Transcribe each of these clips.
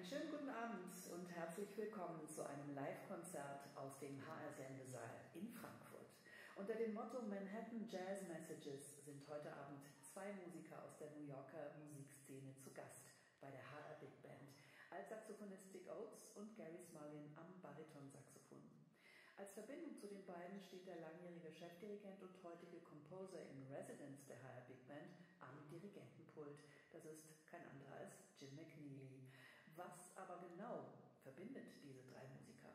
Einen schönen guten Abend und herzlich willkommen zu einem Live-Konzert aus dem HR Sendesaal in Frankfurt. Unter dem Motto Manhattan Jazz Messages sind heute Abend zwei Musiker aus der New Yorker Musikszene zu Gast bei der HR Big Band. Als Saxophonist Dick Oates und Gary Smullian am Baritonsaxophon. Als Verbindung zu den beiden steht der langjährige Chefdirigent und heutige Composer in Residence der HR Big Band am Dirigentenpult. Das ist kein anderer als Jim McNeely. Was aber genau verbindet diese drei Musiker?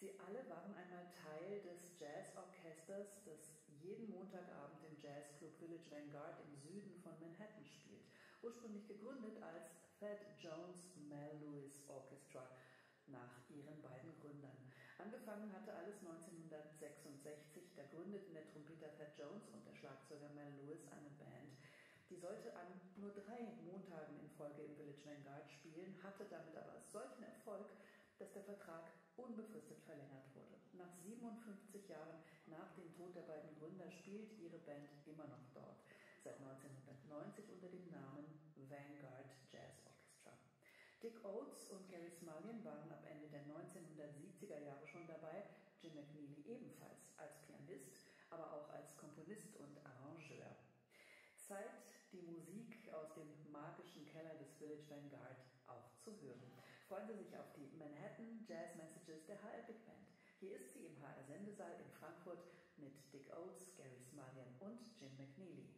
Sie alle waren einmal Teil des Jazzorchesters, das jeden Montagabend im Jazzclub Village Vanguard im Süden von Manhattan spielt. Ursprünglich gegründet als Thad Jones Mel Lewis Orchestra nach ihren beiden Gründern. Angefangen hatte alles 1966, da gründeten der Trompeter Thad Jones und der Schlagzeuger Mel Lewis eine Band, die sollte an nur drei Montagen in Folge im Village Vanguard spielen, hatte damit aber solchen Erfolg, dass der Vertrag unbefristet verlängert wurde. Nach 57 Jahren nach dem Tod der beiden Gründer spielt ihre Band immer noch dort, seit 1990 unter dem Namen Vanguard Jazz Orchestra. Dick Oates und Gary Smullian waren ab Ende der 1970er Jahre schon dabei, Jim McNeely ebenfalls als Pianist, aber auch als Komponist und Arrangeur. Zeit, die Musik aus dem magischen Keller des Village Vanguard zu hören. Freuen Sie sich auf die Manhattan Jazz Messages der HR Big Band. Hier ist sie im HR Sendesaal in Frankfurt mit Dick Oates, Gary Smullian und Jim McNeely.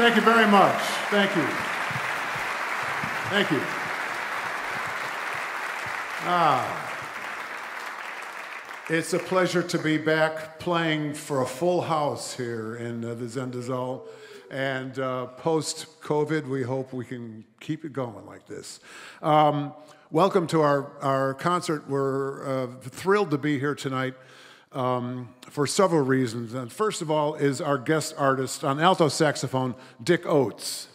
Thank you very much. Thank you. Thank you. Ah. It's a pleasure to be back playing for a full house here in uh, the Sendesaal. And uh, post COVID, we hope we can keep it going like this. Um, welcome to our, our concert. We're uh, thrilled to be here tonight um, for several reasons. And first of all, is our guest artist on alto saxophone, Dick Oatts.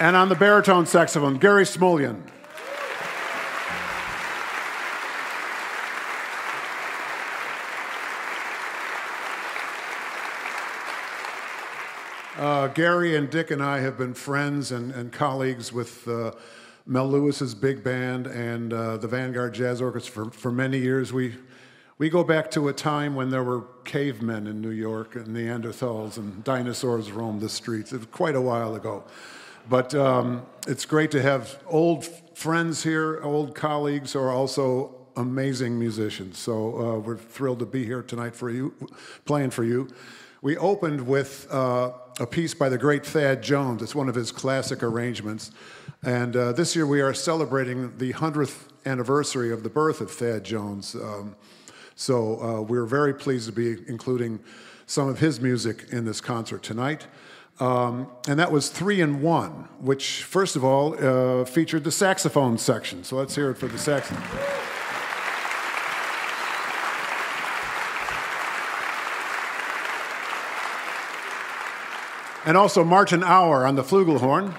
And on the baritone saxophone, Gary Smulyan. Uh, Gary and Dick and I have been friends and, and colleagues with uh, Mel Lewis's big band and uh, the Vanguard Jazz Orchestra for, for many years. We, we go back to a time when there were cavemen in New York and Neanderthals and dinosaurs roamed the streets. It was quite a while ago. But um, it's great to have old friends here, old colleagues who are also amazing musicians. So uh, we're thrilled to be here tonight for you, playing for you. We opened with uh, a piece by the great Thad Jones. It's one of his classic arrangements. And uh, this year we are celebrating the 100th anniversary of the birth of Thad Jones. Um, so uh, we're very pleased to be including some of his music in this concert tonight. Um, and that was three in one, which, first of all, uh, featured the saxophone section. So let's hear it for the saxophone. And also Martin Auer on the flugelhorn.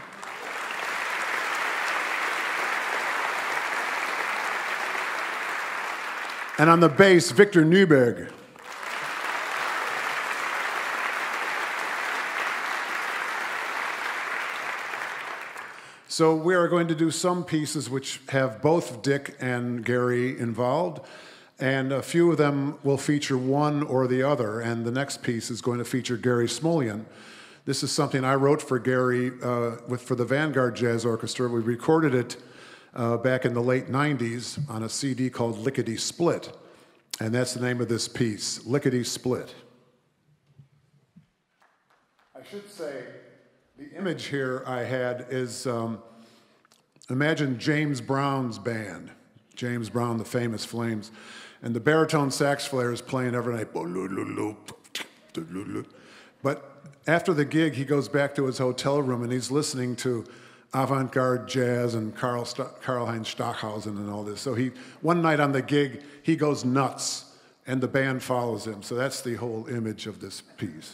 And on the bass, Viktor Nyberg. So we are going to do some pieces which have both Dick and Gary involved, and a few of them will feature one or the other, and the next piece is going to feature Gary Smulyan. This is something I wrote for Gary uh, with, for the Vanguard Jazz Orchestra. We recorded it uh, back in the late 90s on a CD called Lickety Split. And that's the name of this piece, Lickety Split. I should say, the image here I had is um, imagine James Brown's band, James Brown, the famous Flames, and the baritone sax player is playing every night. But after the gig, he goes back to his hotel room and he's listening to avant-garde jazz and Karl, St- Karlheinz Stockhausen and all this. So he, one night on the gig, he goes nuts and the band follows him. So that's the whole image of this piece.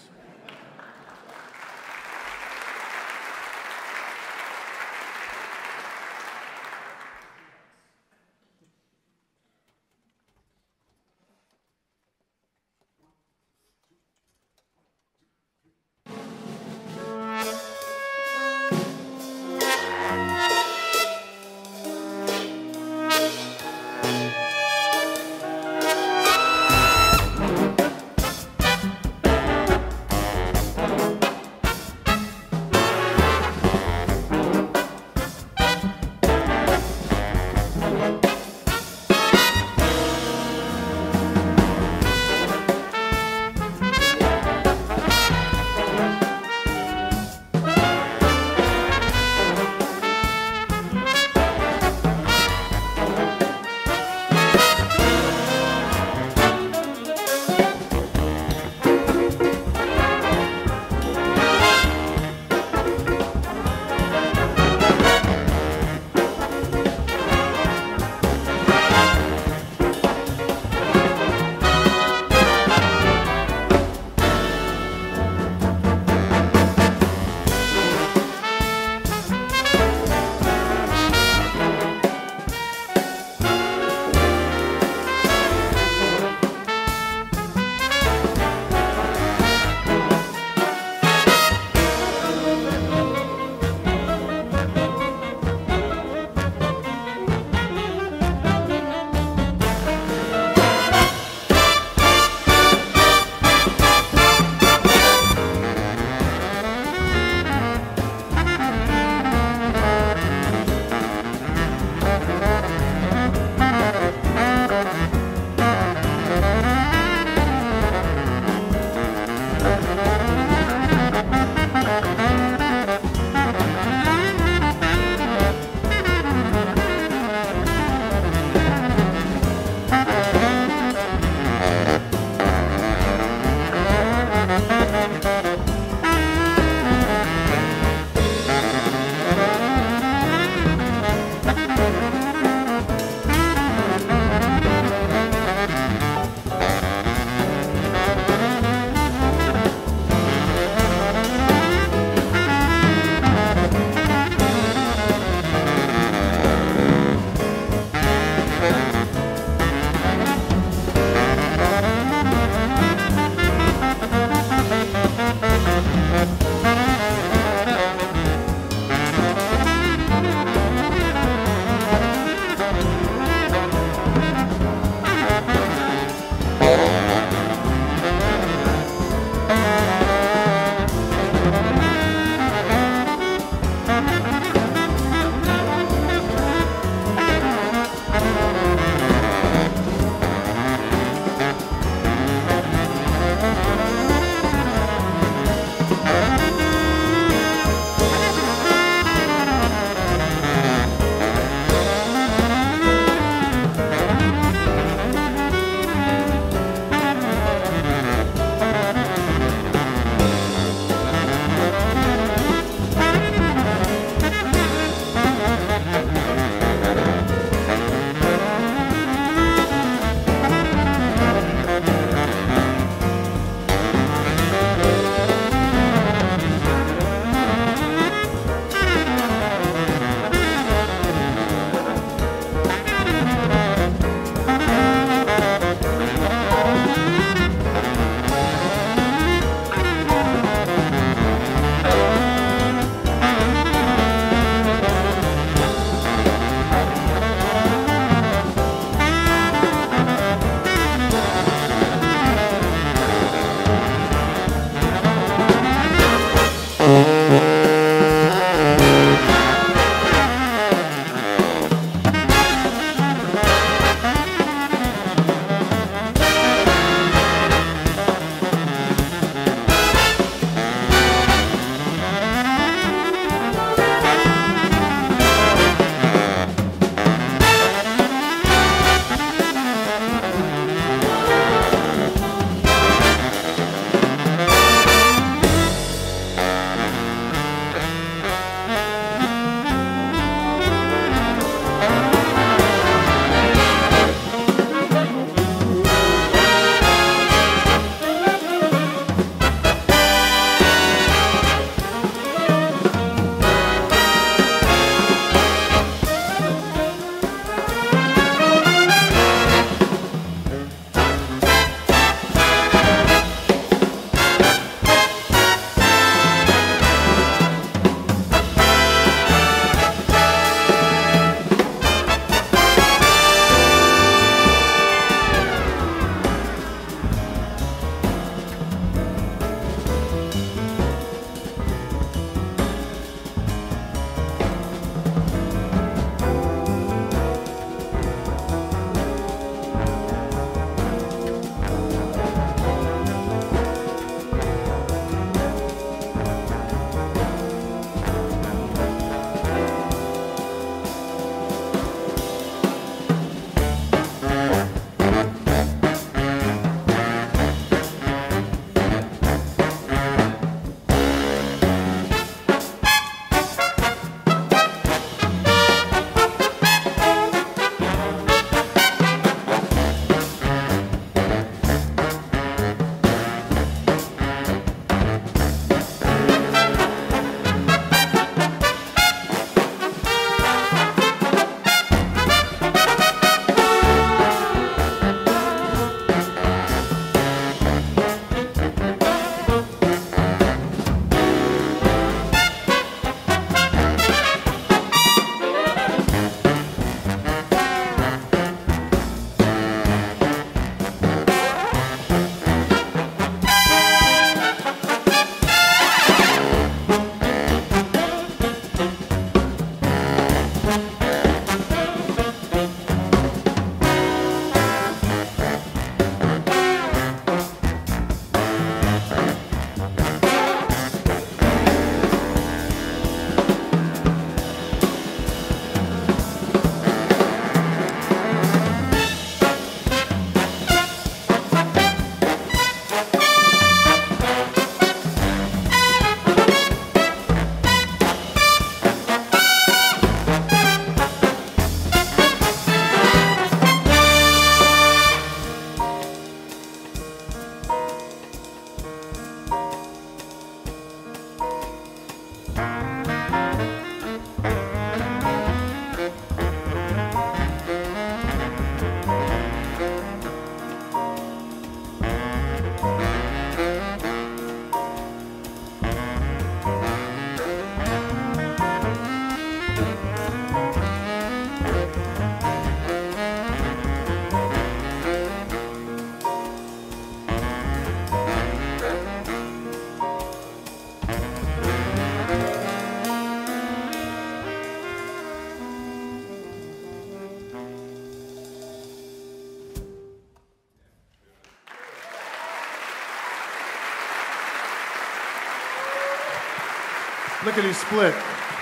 Lickety split.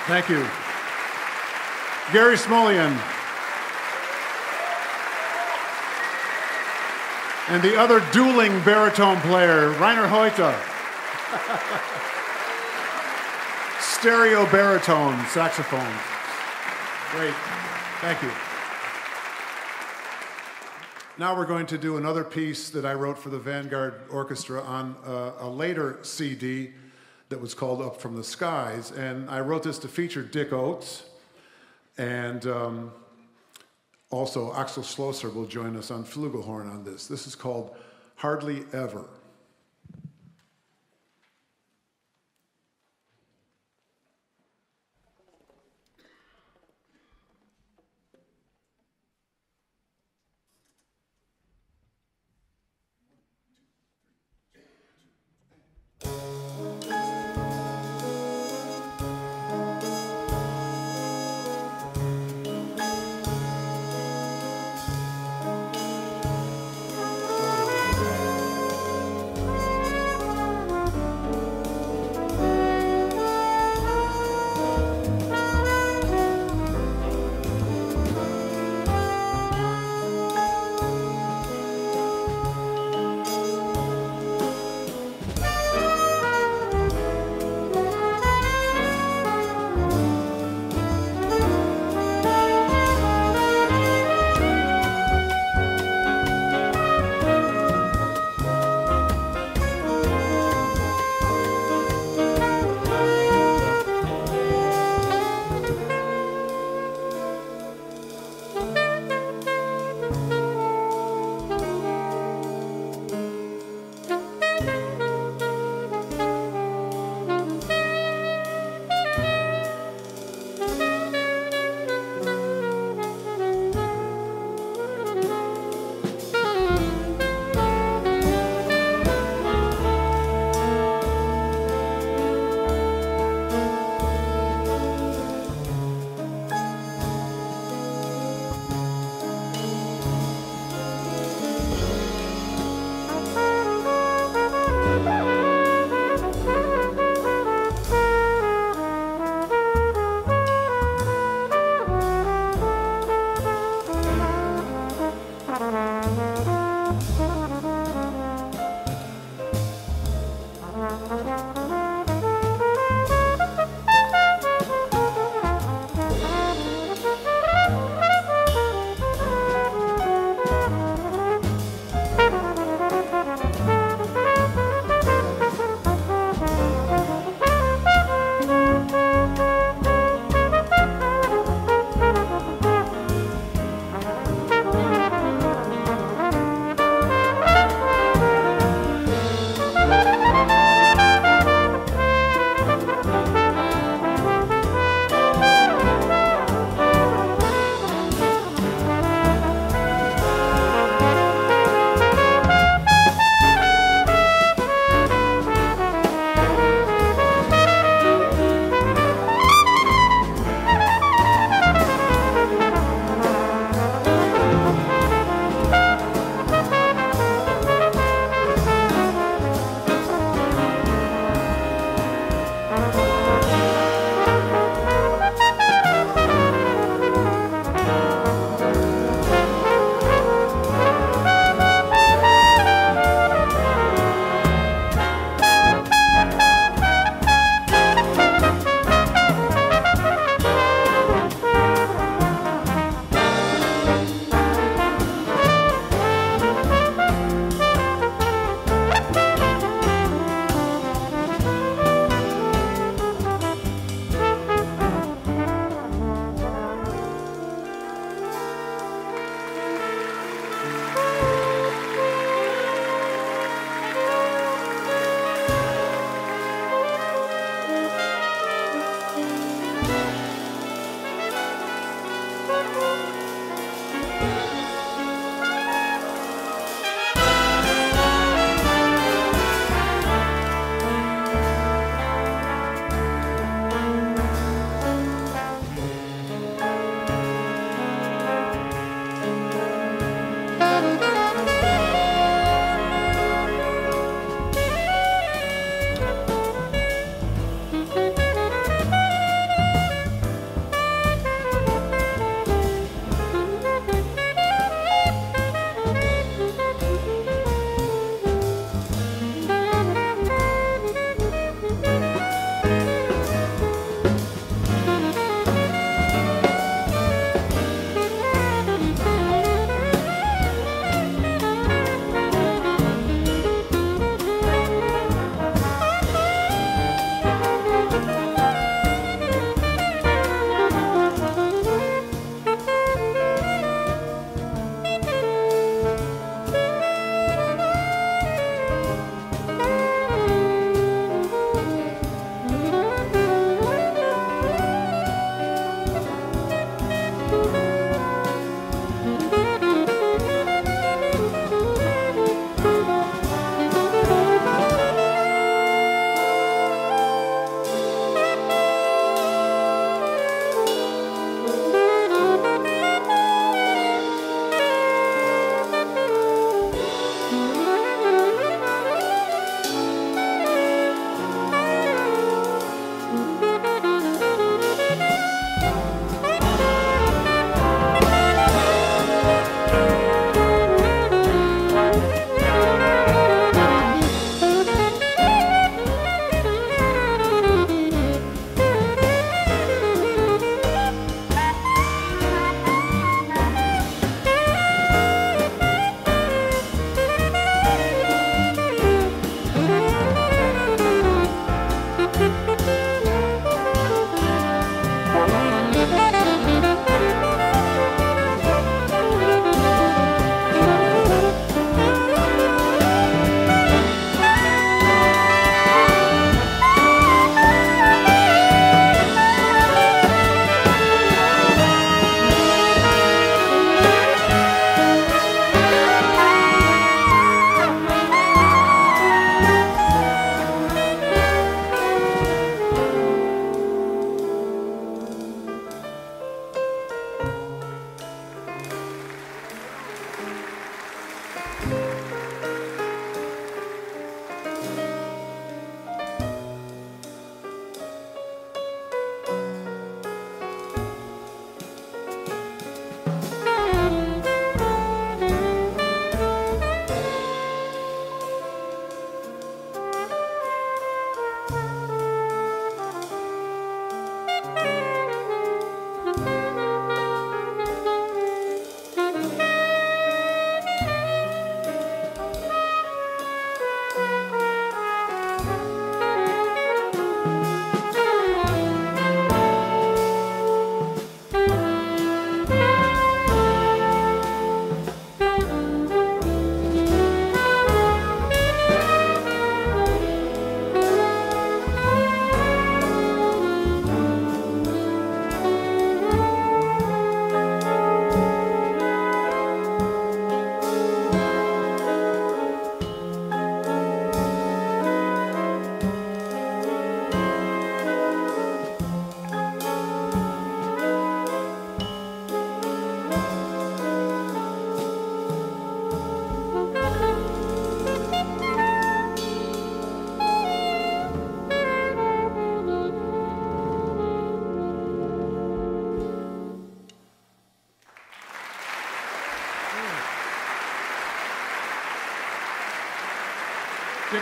Thank you. Gary Smulyan. And the other dueling baritone player, Rainer Heute. Stereo baritone, saxophone. Great. Thank you. Now we're going to do another piece that I wrote for the Vanguard Orchestra on uh, a later CD that was called Up from the Skies. And I wrote this to feature Dick Oatts And um, also Axel Schlosser will join us on flugelhorn on this. This is called Hardly Ever.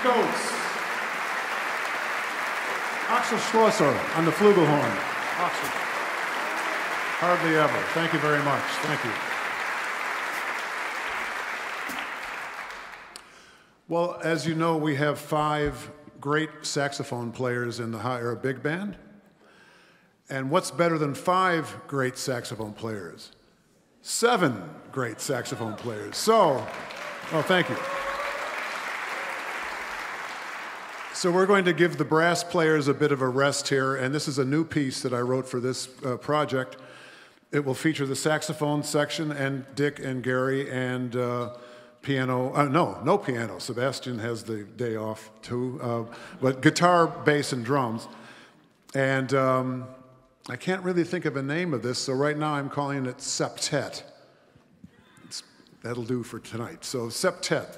Dick Axel Schlosser on the flugelhorn. Axel. Hardly ever. Thank you very much. Thank you. Well, as you know, we have five great saxophone players in the HR Big Band. And what's better than five great saxophone players? Seven great saxophone players. So, well, thank you. So we're going to give the brass players a bit of a rest here, and this is a new piece that I wrote for this uh, project. It will feature the saxophone section and Dick and Gary and uh, piano. Uh, no, no piano. Sebastian has the day off too, uh, but guitar, bass, and drums. And um, I can't really think of a name of this, so right now I'm calling it septet. It's, that'll do for tonight. So septet.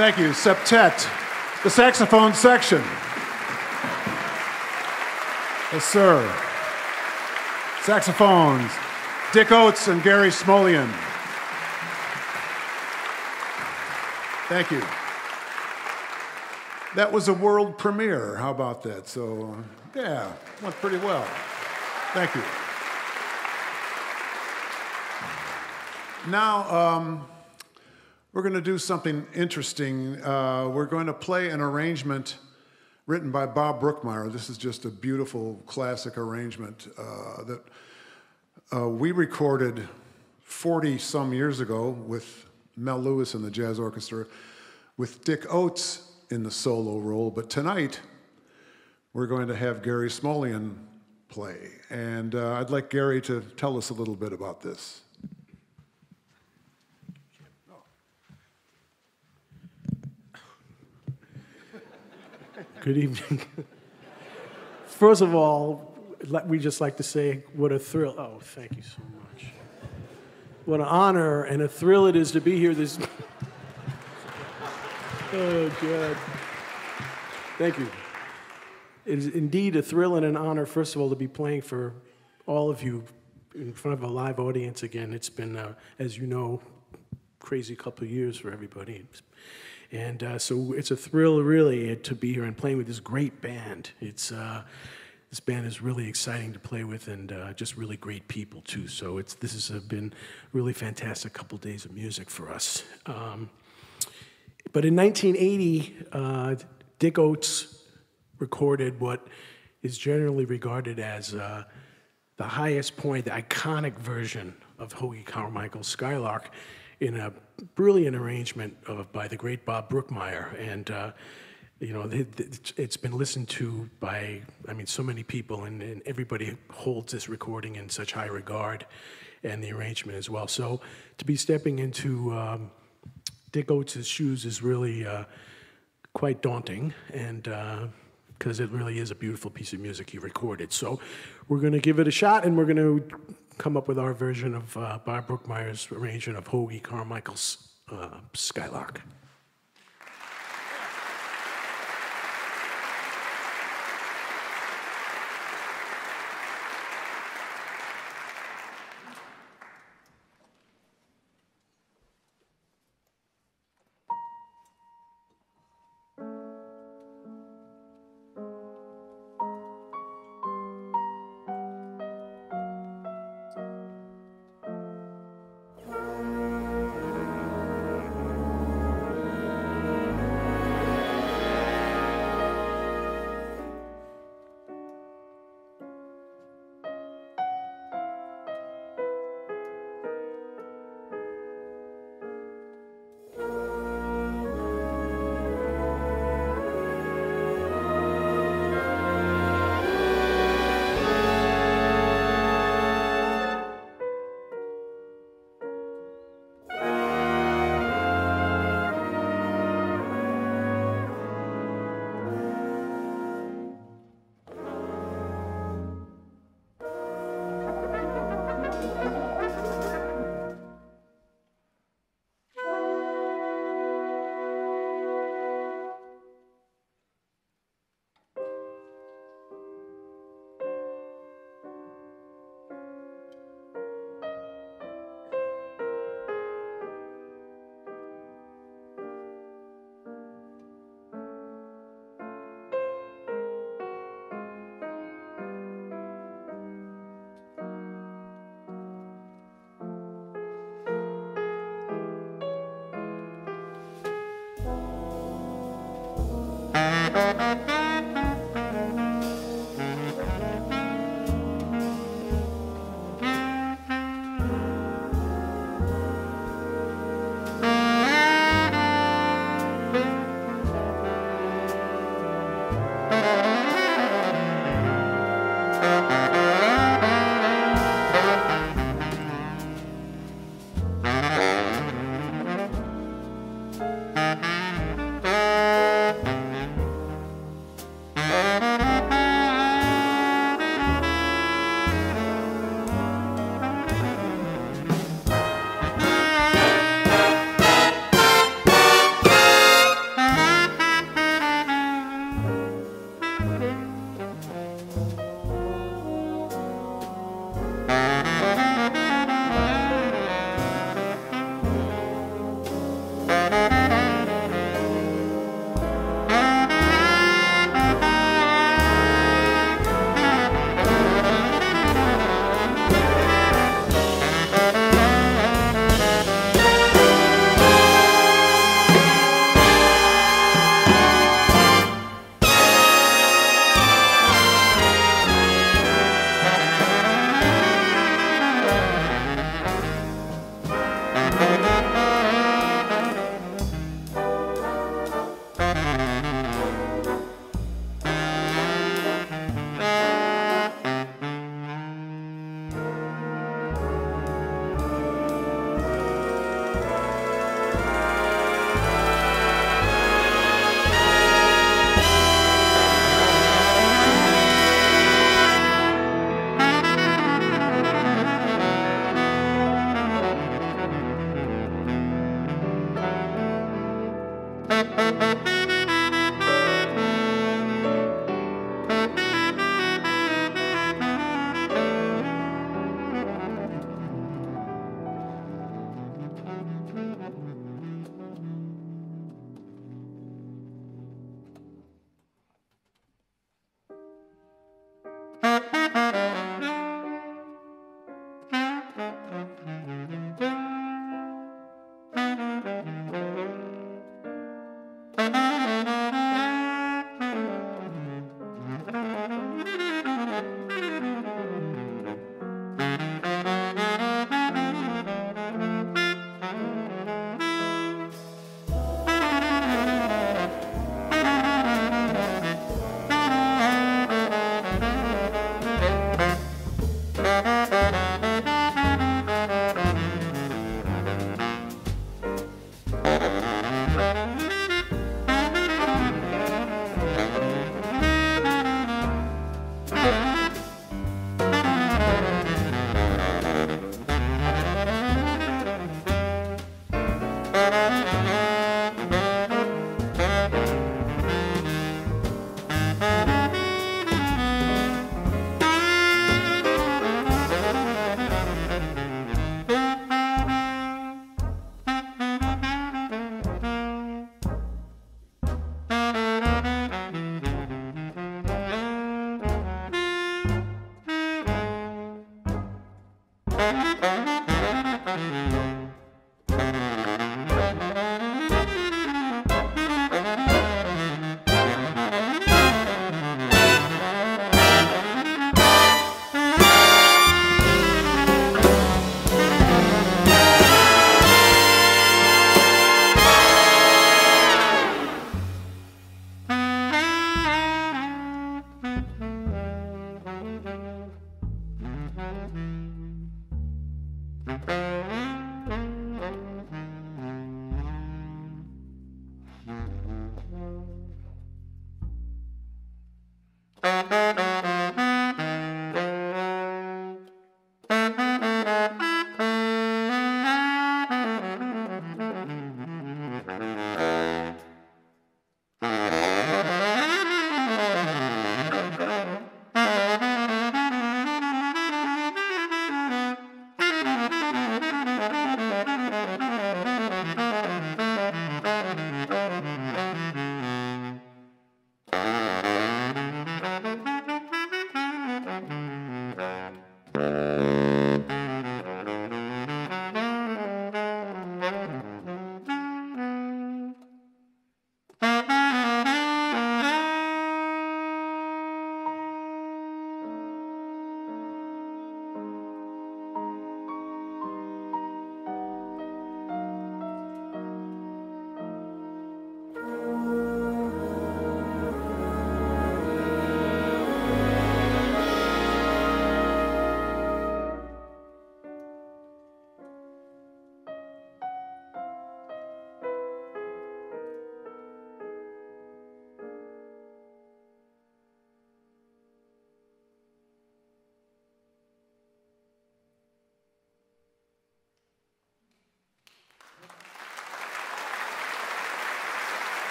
Thank you. Septet, the saxophone section. Yes, sir. Saxophones, Dick Oatts and Gary Smulyan. Thank you. That was a world premiere. How about that? So, yeah, went pretty well. Thank you. Now, um, we're going to do something interesting. Uh, we're going to play an arrangement written by Bob Brookmeyer. This is just a beautiful classic arrangement uh, that uh, we recorded 40 some years ago with Mel Lewis and the Jazz Orchestra, with Dick Oatts in the solo role. But tonight, we're going to have Gary Smulyan play. And uh, I'd like Gary to tell us a little bit about this. Good evening. First of all, we just like to say what a thrill. Oh, thank you so much. What an honor and a thrill it is to be here this. oh, God. Thank you. It is indeed a thrill and an honor, first of all, to be playing for all of you in front of a live audience again. It's been, uh, as you know, crazy couple of years for everybody. And uh, so it's a thrill, really, to be here and playing with this great band. It's uh, this band is really exciting to play with, and uh, just really great people too. So it's this has uh, been really fantastic couple days of music for us. Um, but in 1980, uh, Dick Oatts recorded what is generally regarded as uh, the highest point, the iconic version of Hoagy Carmichael's Skylark in a brilliant arrangement of, by the great Bob Brookmeyer. And, uh, you know, it, has been listened to by, I mean, so many people, and, and, everybody holds this recording in such high regard and the arrangement as well. So to be stepping into um, Dick Oatts' shoes is really uh, quite daunting, and because uh, it really is a beautiful piece of music he recorded. So we're going to give it a shot, and we're going to come up with our version of uh, Bob Brookmeyer's arrangement of Hoagy Carmichael's uh, Skylark.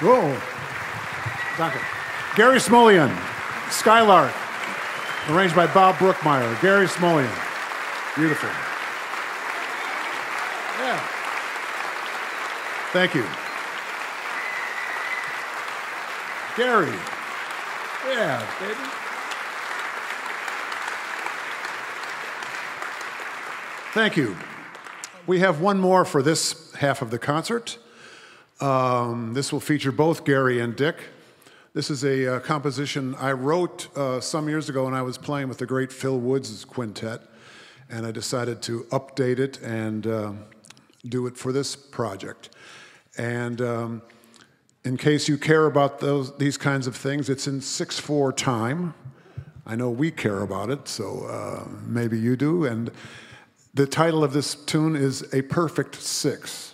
Whoa. Danke. Gary Smulyan, Skylark, arranged by Bob Brookmeyer. Gary Smulyan. Beautiful. Yeah. Thank you. Gary. Yeah, baby. Thank you. We have one more for this half of the concert. Um, this will feature both Gary and Dick. This is a uh, composition I wrote uh, some years ago when I was playing with the great Phil Woods' quintet, and I decided to update it and uh, do it for this project. And um, in case you care about those, these kinds of things, it's in 6 4 time. I know we care about it, so uh, maybe you do. And the title of this tune is A Perfect Six.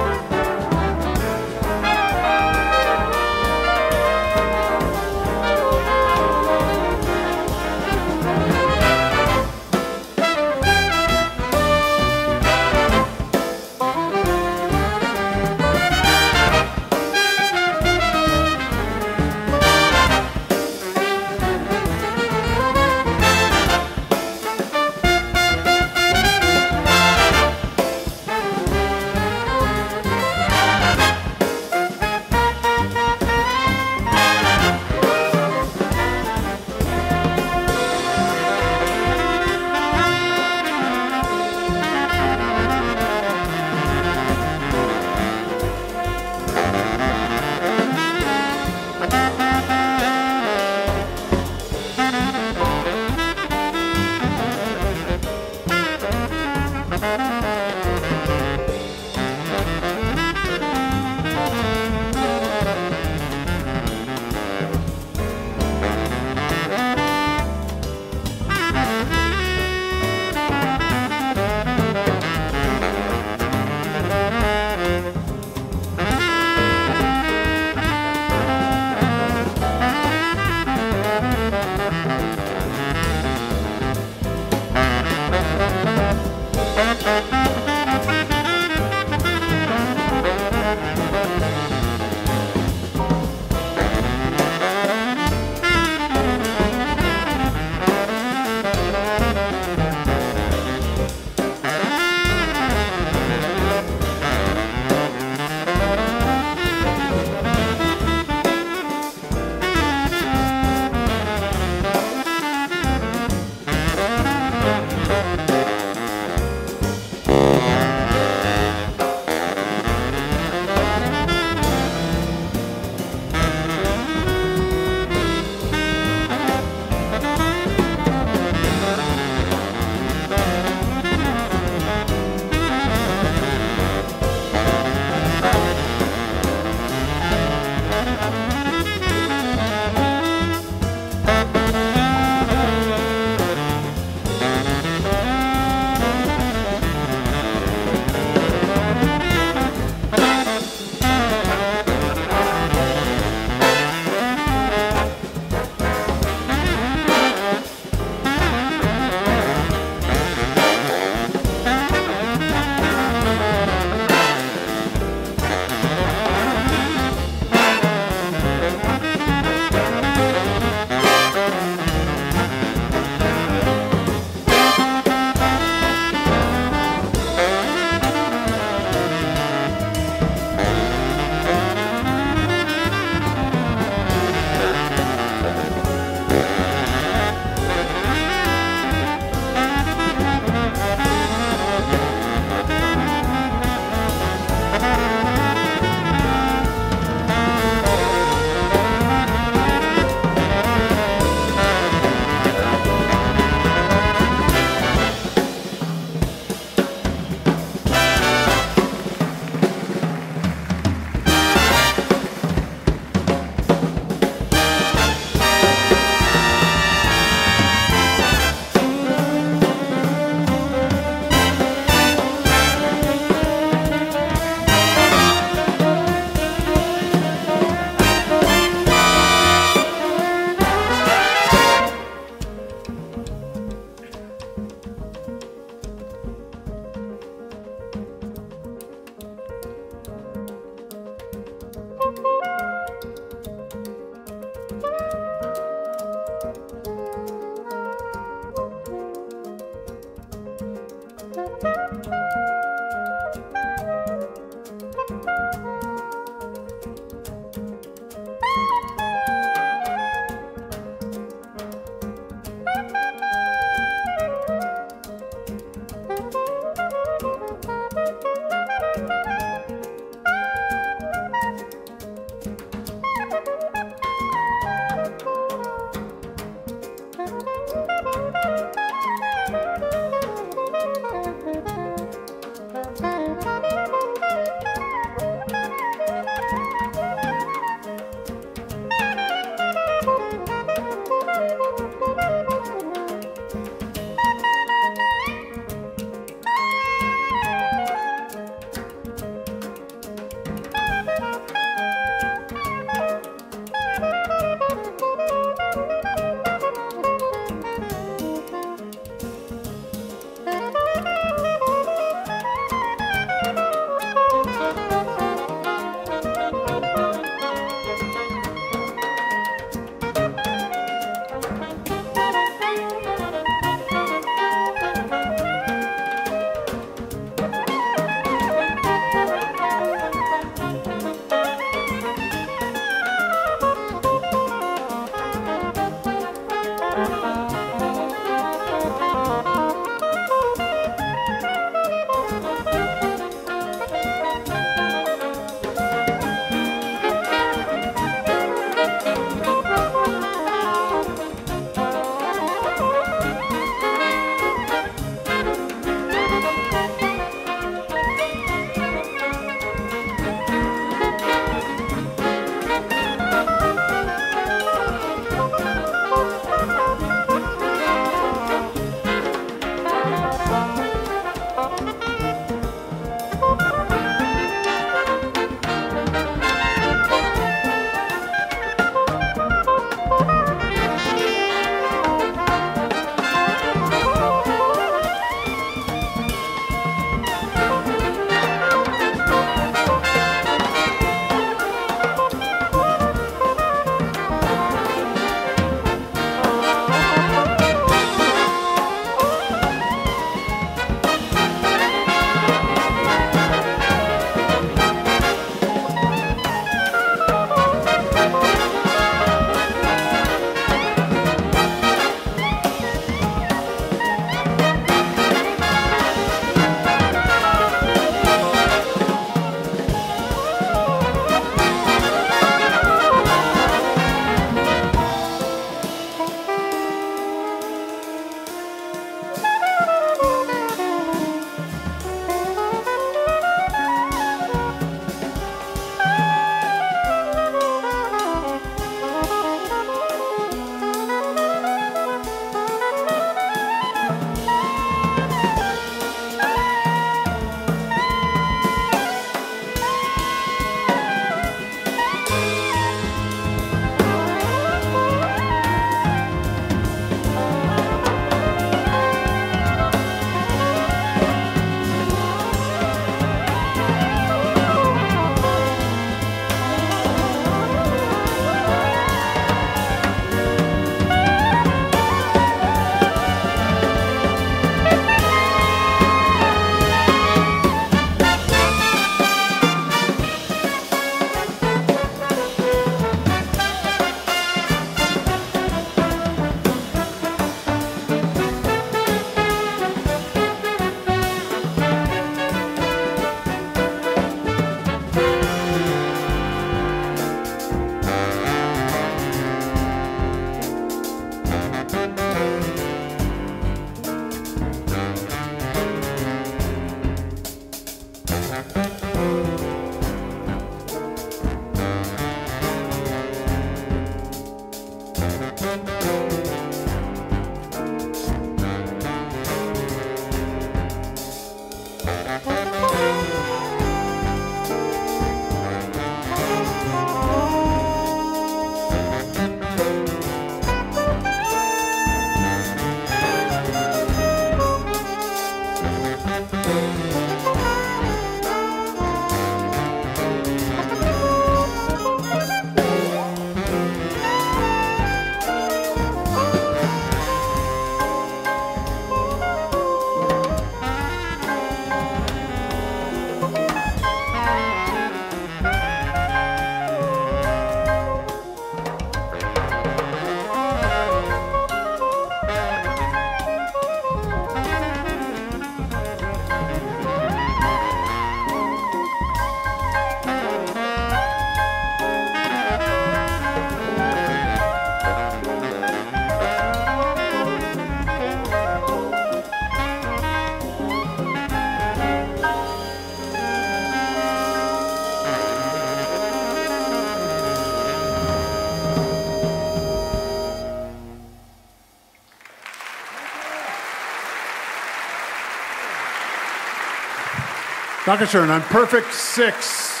Dankeschön. On perfect six,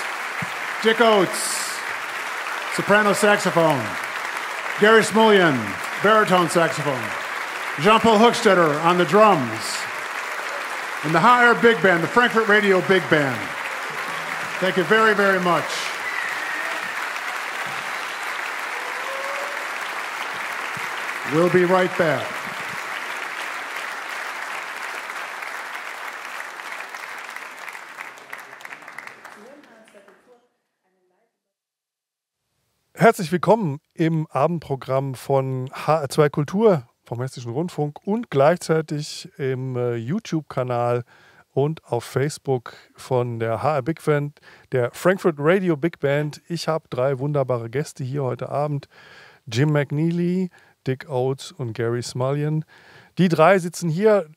Dick Oatts, soprano saxophone. Gary Smulyan, baritone saxophone. Jean Paul Höchstädter on the drums. And the HR Big Band, the Frankfurt Radio Big Band. Thank you very, very much. We'll be right back. Herzlich willkommen im Abendprogramm von HR2 Kultur vom Hessischen Rundfunk und gleichzeitig im äh, YouTube-Kanal und auf Facebook von der HR Big Band, der Frankfurt Radio Big Band. Ich habe drei wunderbare Gäste hier heute Abend. Jim McNeely, Dick Oates und Gary Smullian. Die drei sitzen hier.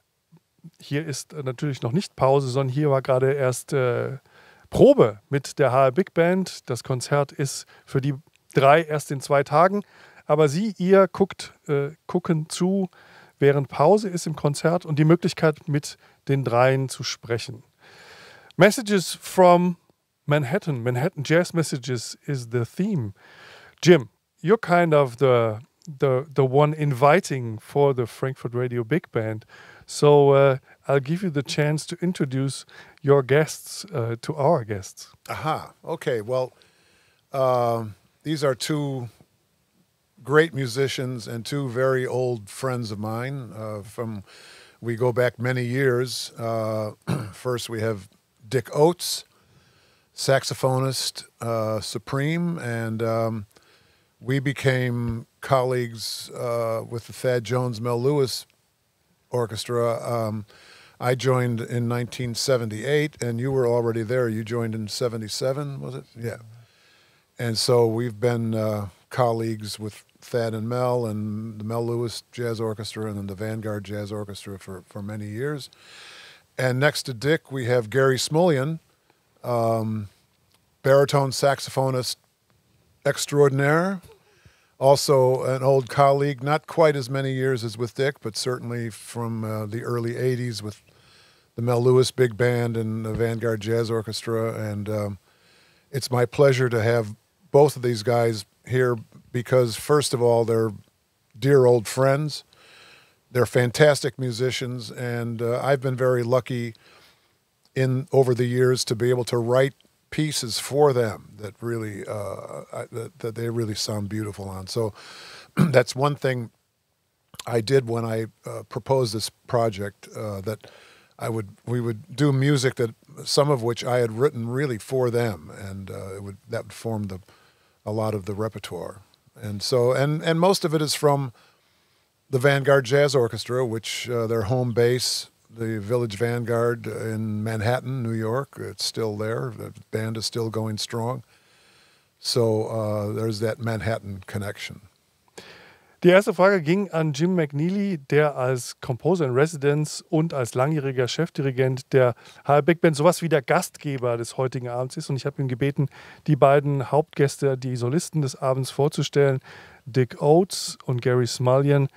Hier ist natürlich noch nicht Pause, sondern hier war gerade erst äh, Probe mit der HR Big Band. Das Konzert ist für die drei erst in zwei Tagen. Aber Sie, ihr guckt, äh, gucken zu, während Pause ist im Konzert und die Möglichkeit, mit den dreien zu sprechen. Messages from Manhattan, Manhattan Jazz Messages is the theme. Jim, you're kind of the the the one inviting for the Frankfurt Radio Big Band. So uh, I'll give you the chance to introduce your guests uh, to our guests. Aha. Okay. Well, um, these are two great musicians and two very old friends of mine. Uh, from we go back many years. Uh, first, we have Dick Oatts, saxophonist uh, supreme, and um, we became colleagues uh, with the Thad Jones Mel Lewis Orchestra. Um, I joined in 1978, and you were already there. You joined in 77, was it? Yeah and so we've been uh, colleagues with Thad and Mel and the Mel Lewis Jazz Orchestra and then the Vanguard Jazz Orchestra for, for many years. And next to Dick, we have Gary Smulyan, um, baritone saxophonist extraordinaire, also an old colleague, not quite as many years as with Dick, but certainly from uh, the early 80s with the Mel Lewis Big Band and the Vanguard Jazz Orchestra. And um, it's my pleasure to have both of these guys here because, first of all, they're dear old friends. They're fantastic musicians, and uh, I've been very lucky in over the years to be able to write pieces for them that really uh, I, that, that they really sound beautiful on. So that's one thing I did when I uh, proposed this project uh, that I would we would do music that some of which I had written really for them, and uh, it would that would form the a lot of the repertoire. And so, and, and most of it is from the Vanguard Jazz Orchestra, which uh, their home base, the Village Vanguard in Manhattan, New York, it's still there. The band is still going strong. So uh, there's that Manhattan connection. Die erste Frage ging an Jim McNeely, der als Composer in Residence und als langjähriger Chefdirigent der HR Big Band sowas wie der Gastgeber des heutigen Abends ist. Und ich habe ihn gebeten, die beiden Hauptgäste, die Solisten des Abends vorzustellen, Dick Oates und Gary Smullian.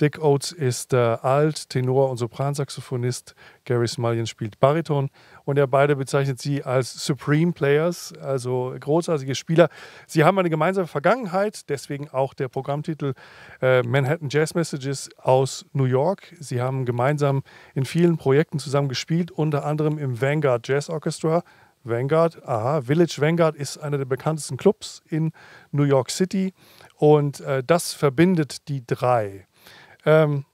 Dick Oates ist äh, Alt-, Tenor- und Sopransaxophonist. Gary Smullian spielt Bariton. Und er beide bezeichnet sie als Supreme Players, also großartige Spieler. Sie haben eine gemeinsame Vergangenheit, deswegen auch der Programmtitel äh, Manhattan Jazz Messages aus New York. Sie haben gemeinsam in vielen Projekten zusammen gespielt, unter anderem im Vanguard Jazz Orchestra. Vanguard, aha, Village Vanguard ist einer der bekanntesten Clubs in New York City und äh, das verbindet die drei. Um,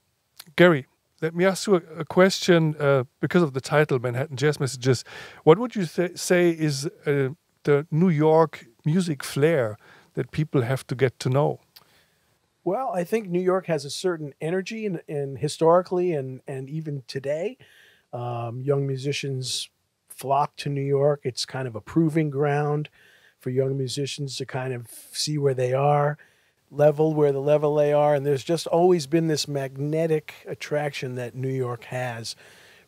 Gary, let me ask you a, a question uh, because of the title, Manhattan Jazz Messages. What would you say is uh, the New York music flair that people have to get to know? Well, I think New York has a certain energy, and, and historically, and and even today, um, young musicians flock to New York. It's kind of a proving ground for young musicians to kind of see where they are level where the level they are. And there's just always been this magnetic attraction that New York has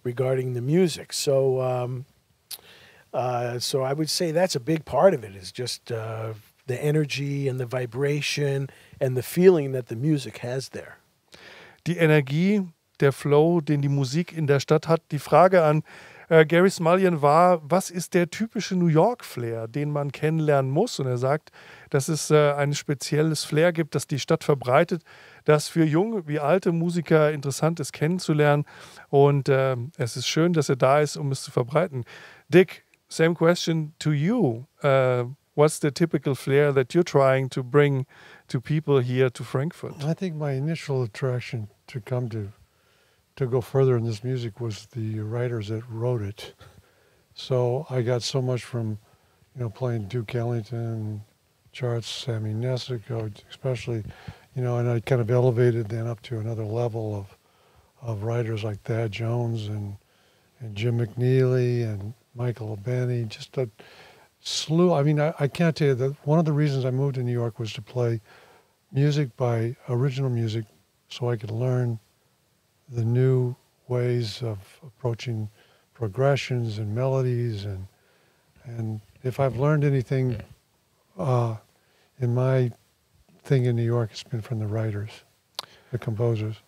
regarding the music. So, um, uh, so I would say that's a big part of it is just uh, the energy and the vibration and the feeling that the music has there. Die Energie, der Flow, den die Musik in der Stadt hat. Die Frage an Äh, Gary Smulyan war, was ist der typische New York-Flair, den man kennenlernen muss? Und er sagt, dass es äh, ein spezielles Flair gibt, das die Stadt verbreitet, das für junge wie alte Musiker interessant ist kennenzulernen. Und äh, es ist schön, dass er da ist, um es zu verbreiten. Dick, same question to you. Uh, what's the typical flair that you're trying to bring to people here to Frankfurt? I think my initial attraction to come to to go further in this music was the writers that wrote it. So I got so much from, you know, playing Duke Ellington, charts, Sammy Nestico, especially, you know, and I kind of elevated then up to another level of of writers like Thad Jones and and Jim McNeely and Michael Abene, just a slew. I mean, I, I can't tell you that one of the reasons I moved to New York was to play music by original music so I could learn the new ways of approaching progressions and melodies and and if I've learned anything uh, in my thing in New York, it's been from the writers, the composers.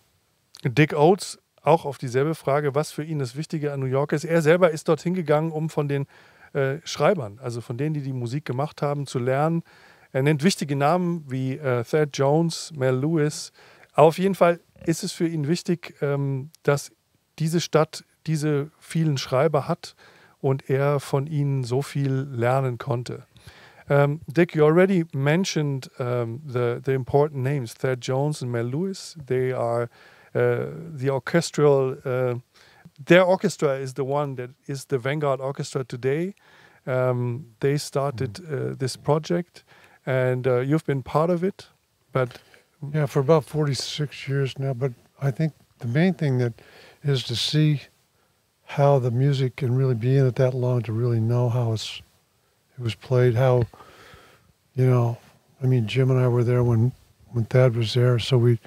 Dick Oates auch auf dieselbe Frage, was für ihn das Wichtige an New York ist. Er selber ist dorthin gegangen, um von den äh, Schreibern, also von denen, die die Musik gemacht haben, zu lernen. Er nennt wichtige Namen wie äh, Thad Jones, Mel Lewis. Auf jeden Fall ist es für ihn wichtig, ähm, dass diese Stadt diese vielen Schreiber hat und er von ihnen so viel lernen konnte. Um, Dick, you already mentioned um, the the important names, Thad Jones and Mel Lewis. They are uh, the orchestral. Uh, their orchestra is the one that is the Vanguard Orchestra today. Um, they started uh, this project, and uh, you've been part of it. But Yeah, for about 46 years now. But I think the main thing that is to see how the music can really be in it that long to really know how it's it was played. How you know, I mean, Jim and I were there when when Thad was there, so we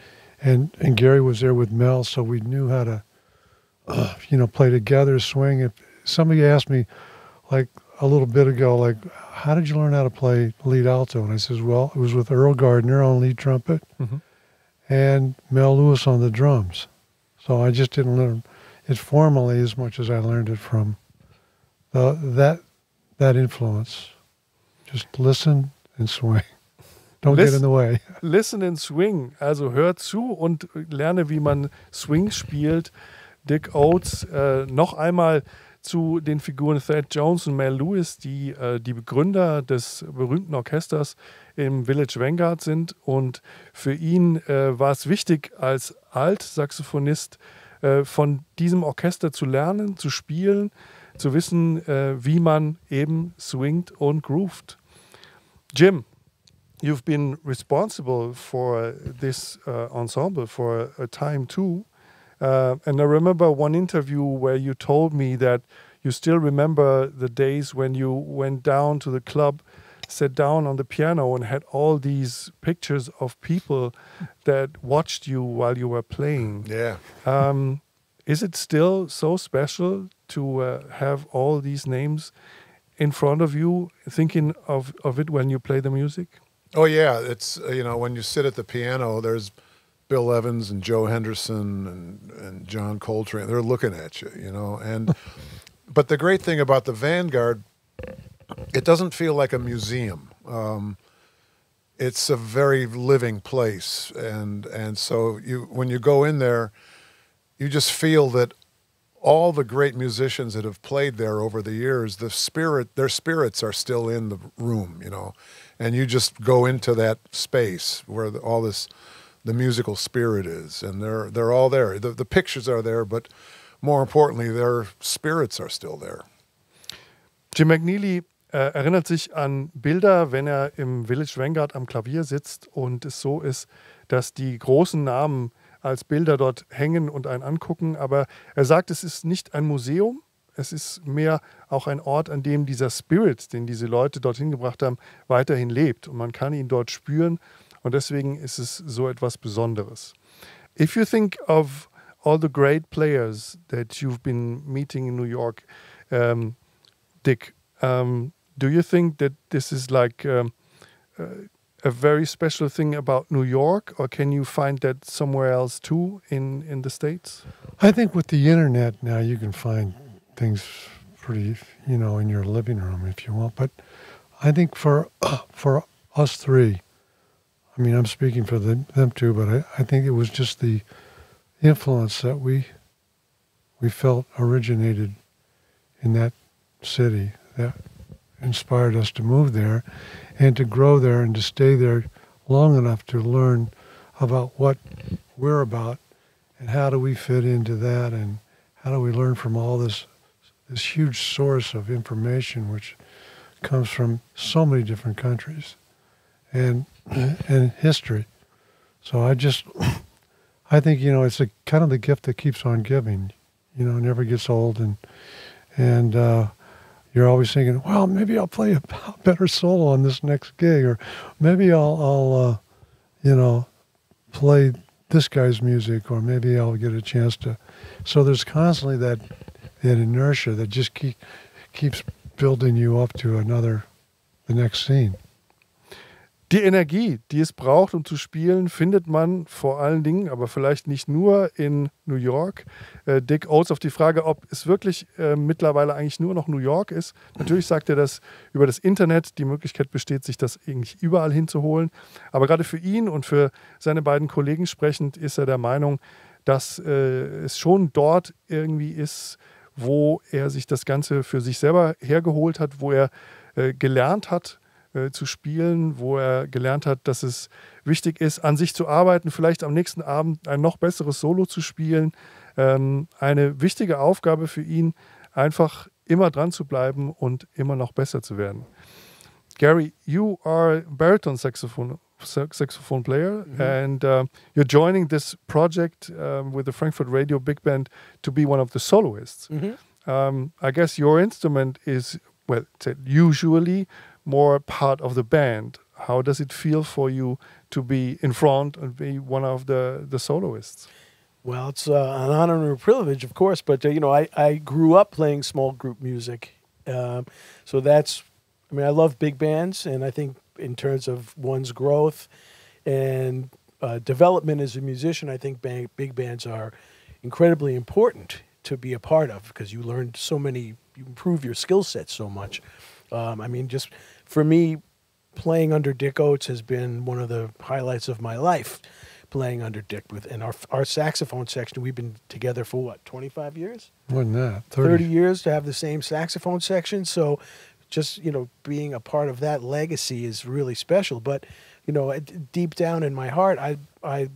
and and Gary was there with Mel, so we knew how to uh, you know play together, swing. If somebody asked me, like a little bit ago, like, how did you learn how to play lead alto? And I says, well, it was with Earl Gardner on lead trumpet Mhm. and Mel Lewis on the drums. So I just didn't learn it formally as much as I learned it from the, that that influence. Just listen and swing. Don't get in Listen. the way. Listen and Swing. Also hör zu und lerne, wie man Swing spielt. Dick Oates. Äh, noch einmal zu den Figuren Thad Jones und Mel Lewis, die äh, die Begründer des berühmten Orchesters im Village Vanguard sind. Und für ihn äh, war es wichtig, als Altsaxophonist äh, von diesem Orchester zu lernen, zu spielen, zu wissen, äh, wie man eben swingt und grooved. Jim, you've been responsible for this uh, ensemble for a time too. Uh, and I remember one interview where you told me that you still remember the days when you went down to the club, sat down on the piano, and had all these pictures of people that watched you while you were playing. Yeah. Um, is it still so special to uh, have all these names in front of you, thinking of, of it when you play the music? Oh yeah, it's uh, you know when you sit at the piano, there's Bill Evans and Joe Henderson and and John Coltrane. They're looking at you, you know. And but the great thing about the Vanguard, it doesn't feel like a museum. Um, it's a very living place, and and so you when you go in there, you just feel that all the great musicians that have played there over the years, the spirit, their spirits are still in the room, you know, and you just go into that space where the, all this, the musical spirit is, and they're they're all there. The the pictures are there, but more importantly, their spirits are still there. Jim McNeely äh, erinnert sich an Bilder, wenn er im Village Vanguard am Klavier sitzt und es so ist, dass die großen Namen als Bilder dort hängen und einen angucken. Aber er sagt, es ist nicht ein Museum, es ist mehr auch ein Ort, an dem dieser Spirit, den diese Leute dorthin gebracht haben, weiterhin lebt. Und man kann ihn dort spüren. Und deswegen ist es so etwas Besonderes. If you think of all the great players that you've been meeting in New York, um, Dick, um, do you think that this is like um, uh, a very special thing about New York, or can you find that somewhere else too in in the states? I think with the internet now, you can find things pretty, you know, in your living room if you want. But I think for for us three, I mean, I'm speaking for them, them but I, I think it was just the influence that we we felt originated in that city that inspired us to move there and to grow there and to stay there long enough to learn about what we're about and how do we fit into that and how do we learn from all this this huge source of information which comes from so many different countries and and history. So i just i think you know it's a kind of the gift that keeps on giving you know never gets old and and uh, you're always thinking well maybe i'll play a better solo on this next gig or maybe i'll i'll uh, you know play this guy's music, or maybe I'll get a chance to. So there's constantly that that inertia that just keep, keeps building you up to another, the next scene. Die Energie, die es braucht, um zu spielen, findet man vor allen Dingen, aber vielleicht nicht nur in New York. Äh, Dick Oates auf die Frage, ob es wirklich äh, mittlerweile eigentlich nur noch New York ist. Natürlich sagt er, dass über das Internet die Möglichkeit besteht, sich das eigentlich überall hinzuholen. Aber gerade für ihn und für seine beiden Kollegen sprechend ist er der Meinung, dass äh, es schon dort irgendwie ist, wo er sich das Ganze für sich selber hergeholt hat, wo er äh, gelernt hat, äh, zu spielen, wo er gelernt hat, dass es wichtig ist, an sich zu arbeiten, vielleicht am nächsten Abend ein noch besseres Solo zu spielen. Ähm, eine wichtige Aufgabe für ihn, einfach immer dran zu bleiben und immer noch besser zu werden. Gary, you are a baritone saxophone saxophone player, mm -hmm. and uh, you're joining this project um, with the Frankfurt Radio Big Band to be one of the soloists. Mm -hmm. um, I guess your instrument is well, usually more part of the band. How does it feel for you to be in front and be one of the, the soloists? Well, it's uh, an honor and a privilege, of course, but uh, you know, I, I grew up playing small group music. Um, so that's, I mean, I love big bands, and I think in terms of one's growth and uh, development as a musician, I think bang, big bands are incredibly important to be a part of because you learn so many, you improve your skill set so much. Um, I mean, just for me, playing under Dick Oatts has been one of the highlights of my life. Playing under Dick with and our our saxophone section, we've been together for what twenty five years? More than that, 30. 30 years to have the same saxophone section. So, just you know, being a part of that legacy is really special. But you know, deep down in my heart, I I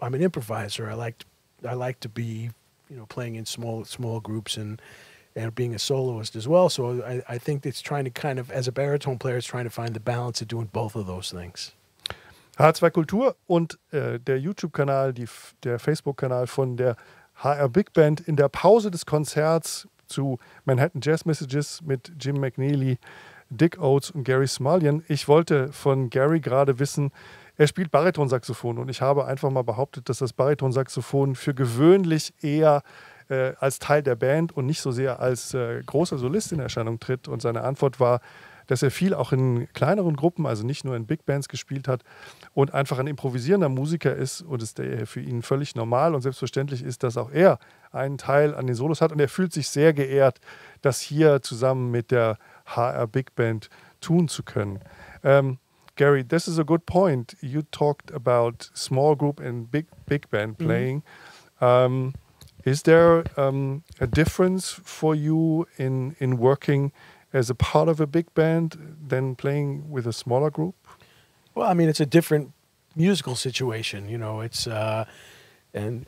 I'm an improviser. I like to, I like to be you know playing in small small groups and and being a soloist as well. So I, I think it's trying to kind of, as a baritone player, it's trying to find the balance of doing both of those things. H2 Kultur und äh, der YouTube-Kanal, der Facebook-Kanal von der HR Big Band in der Pause des Konzerts zu Manhattan Jazz Messages mit Jim McNeely, Dick Oates und Gary Smullian. Ich wollte von Gary gerade wissen, er spielt Baritonsaxophon und ich habe einfach mal behauptet, dass das Baritonsaxophon für gewöhnlich eher äh, als Teil der Band und nicht so sehr als äh, großer Solist in Erscheinung tritt. Und seine Antwort war, dass er viel auch in kleineren Gruppen, also nicht nur in Big Bands gespielt hat und einfach ein improvisierender Musiker ist und es für ihn völlig normal und selbstverständlich ist, dass auch er einen Teil an den Solos hat und er fühlt sich sehr geehrt, das hier zusammen mit der HR Big Band tun zu können. Um, ähm, Gary, this is a good point. You talked about small group and big big band mhm. playing. Mm -hmm. um, Is there um, a difference for you in in working as a part of a big band than playing with a smaller group? Well, I mean, it's a different musical situation. You know, it's uh, and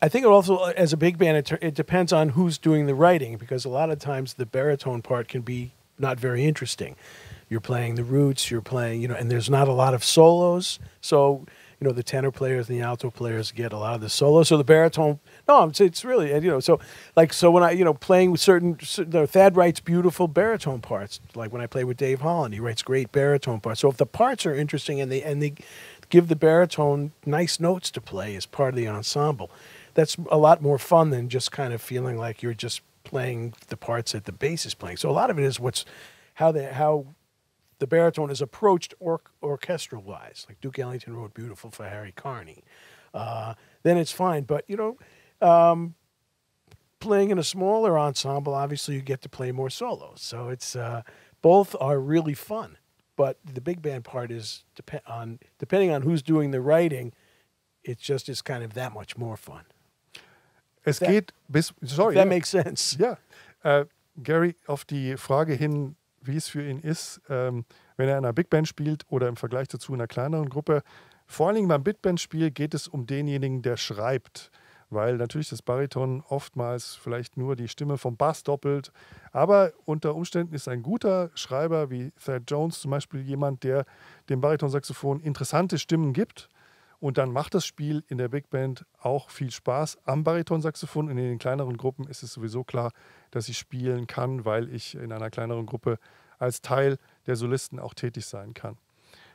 I think it also as a big band, it, it depends on who's doing the writing because a lot of times the baritone part can be not very interesting. You're playing the roots, you're playing, you know, and there's not a lot of solos, so you know the tenor players and the alto players get a lot of the solos. So the baritone, no, it's, it's really you know so like so when I you know playing with certain Thad writes beautiful baritone parts. Like when I play with Dave Holland, he writes great baritone parts. So if the parts are interesting and they and they give the baritone nice notes to play as part of the ensemble, that's a lot more fun than just kind of feeling like you're just playing the parts that the bass is playing. So a lot of it is what's how they how the baritone is approached or, orchestral wise, like Duke Ellington wrote beautiful for Harry Carney, uh, then it's fine. But you know, um, playing in a smaller ensemble, obviously you get to play more solos. So it's uh, both are really fun, but the big band part is dep- on depending on who's doing the writing. It just is kind of that much more fun. Es That- geht bis. Sorry. That ja. makes sense. Ja, äh, Gary, auf die Frage hin, wie es für ihn ist, ähm, wenn er in einer Big Band spielt oder im Vergleich dazu in einer kleineren Gruppe. Vor allen Dingen beim Big Band Spiel geht es um denjenigen, der schreibt, weil natürlich das Bariton oftmals vielleicht nur die Stimme vom Bass doppelt. Aber unter Umständen ist ein guter Schreiber wie Thad Jones zum Beispiel jemand, der dem Baritonsaxophon interessante Stimmen gibt. Und dann macht das Spiel in der Big Band auch viel Spaß am Baritonsaxophon. Und in den kleineren Gruppen ist es sowieso klar, dass ich spielen kann, weil ich in einer kleineren Gruppe als Teil der Solisten auch tätig sein kann.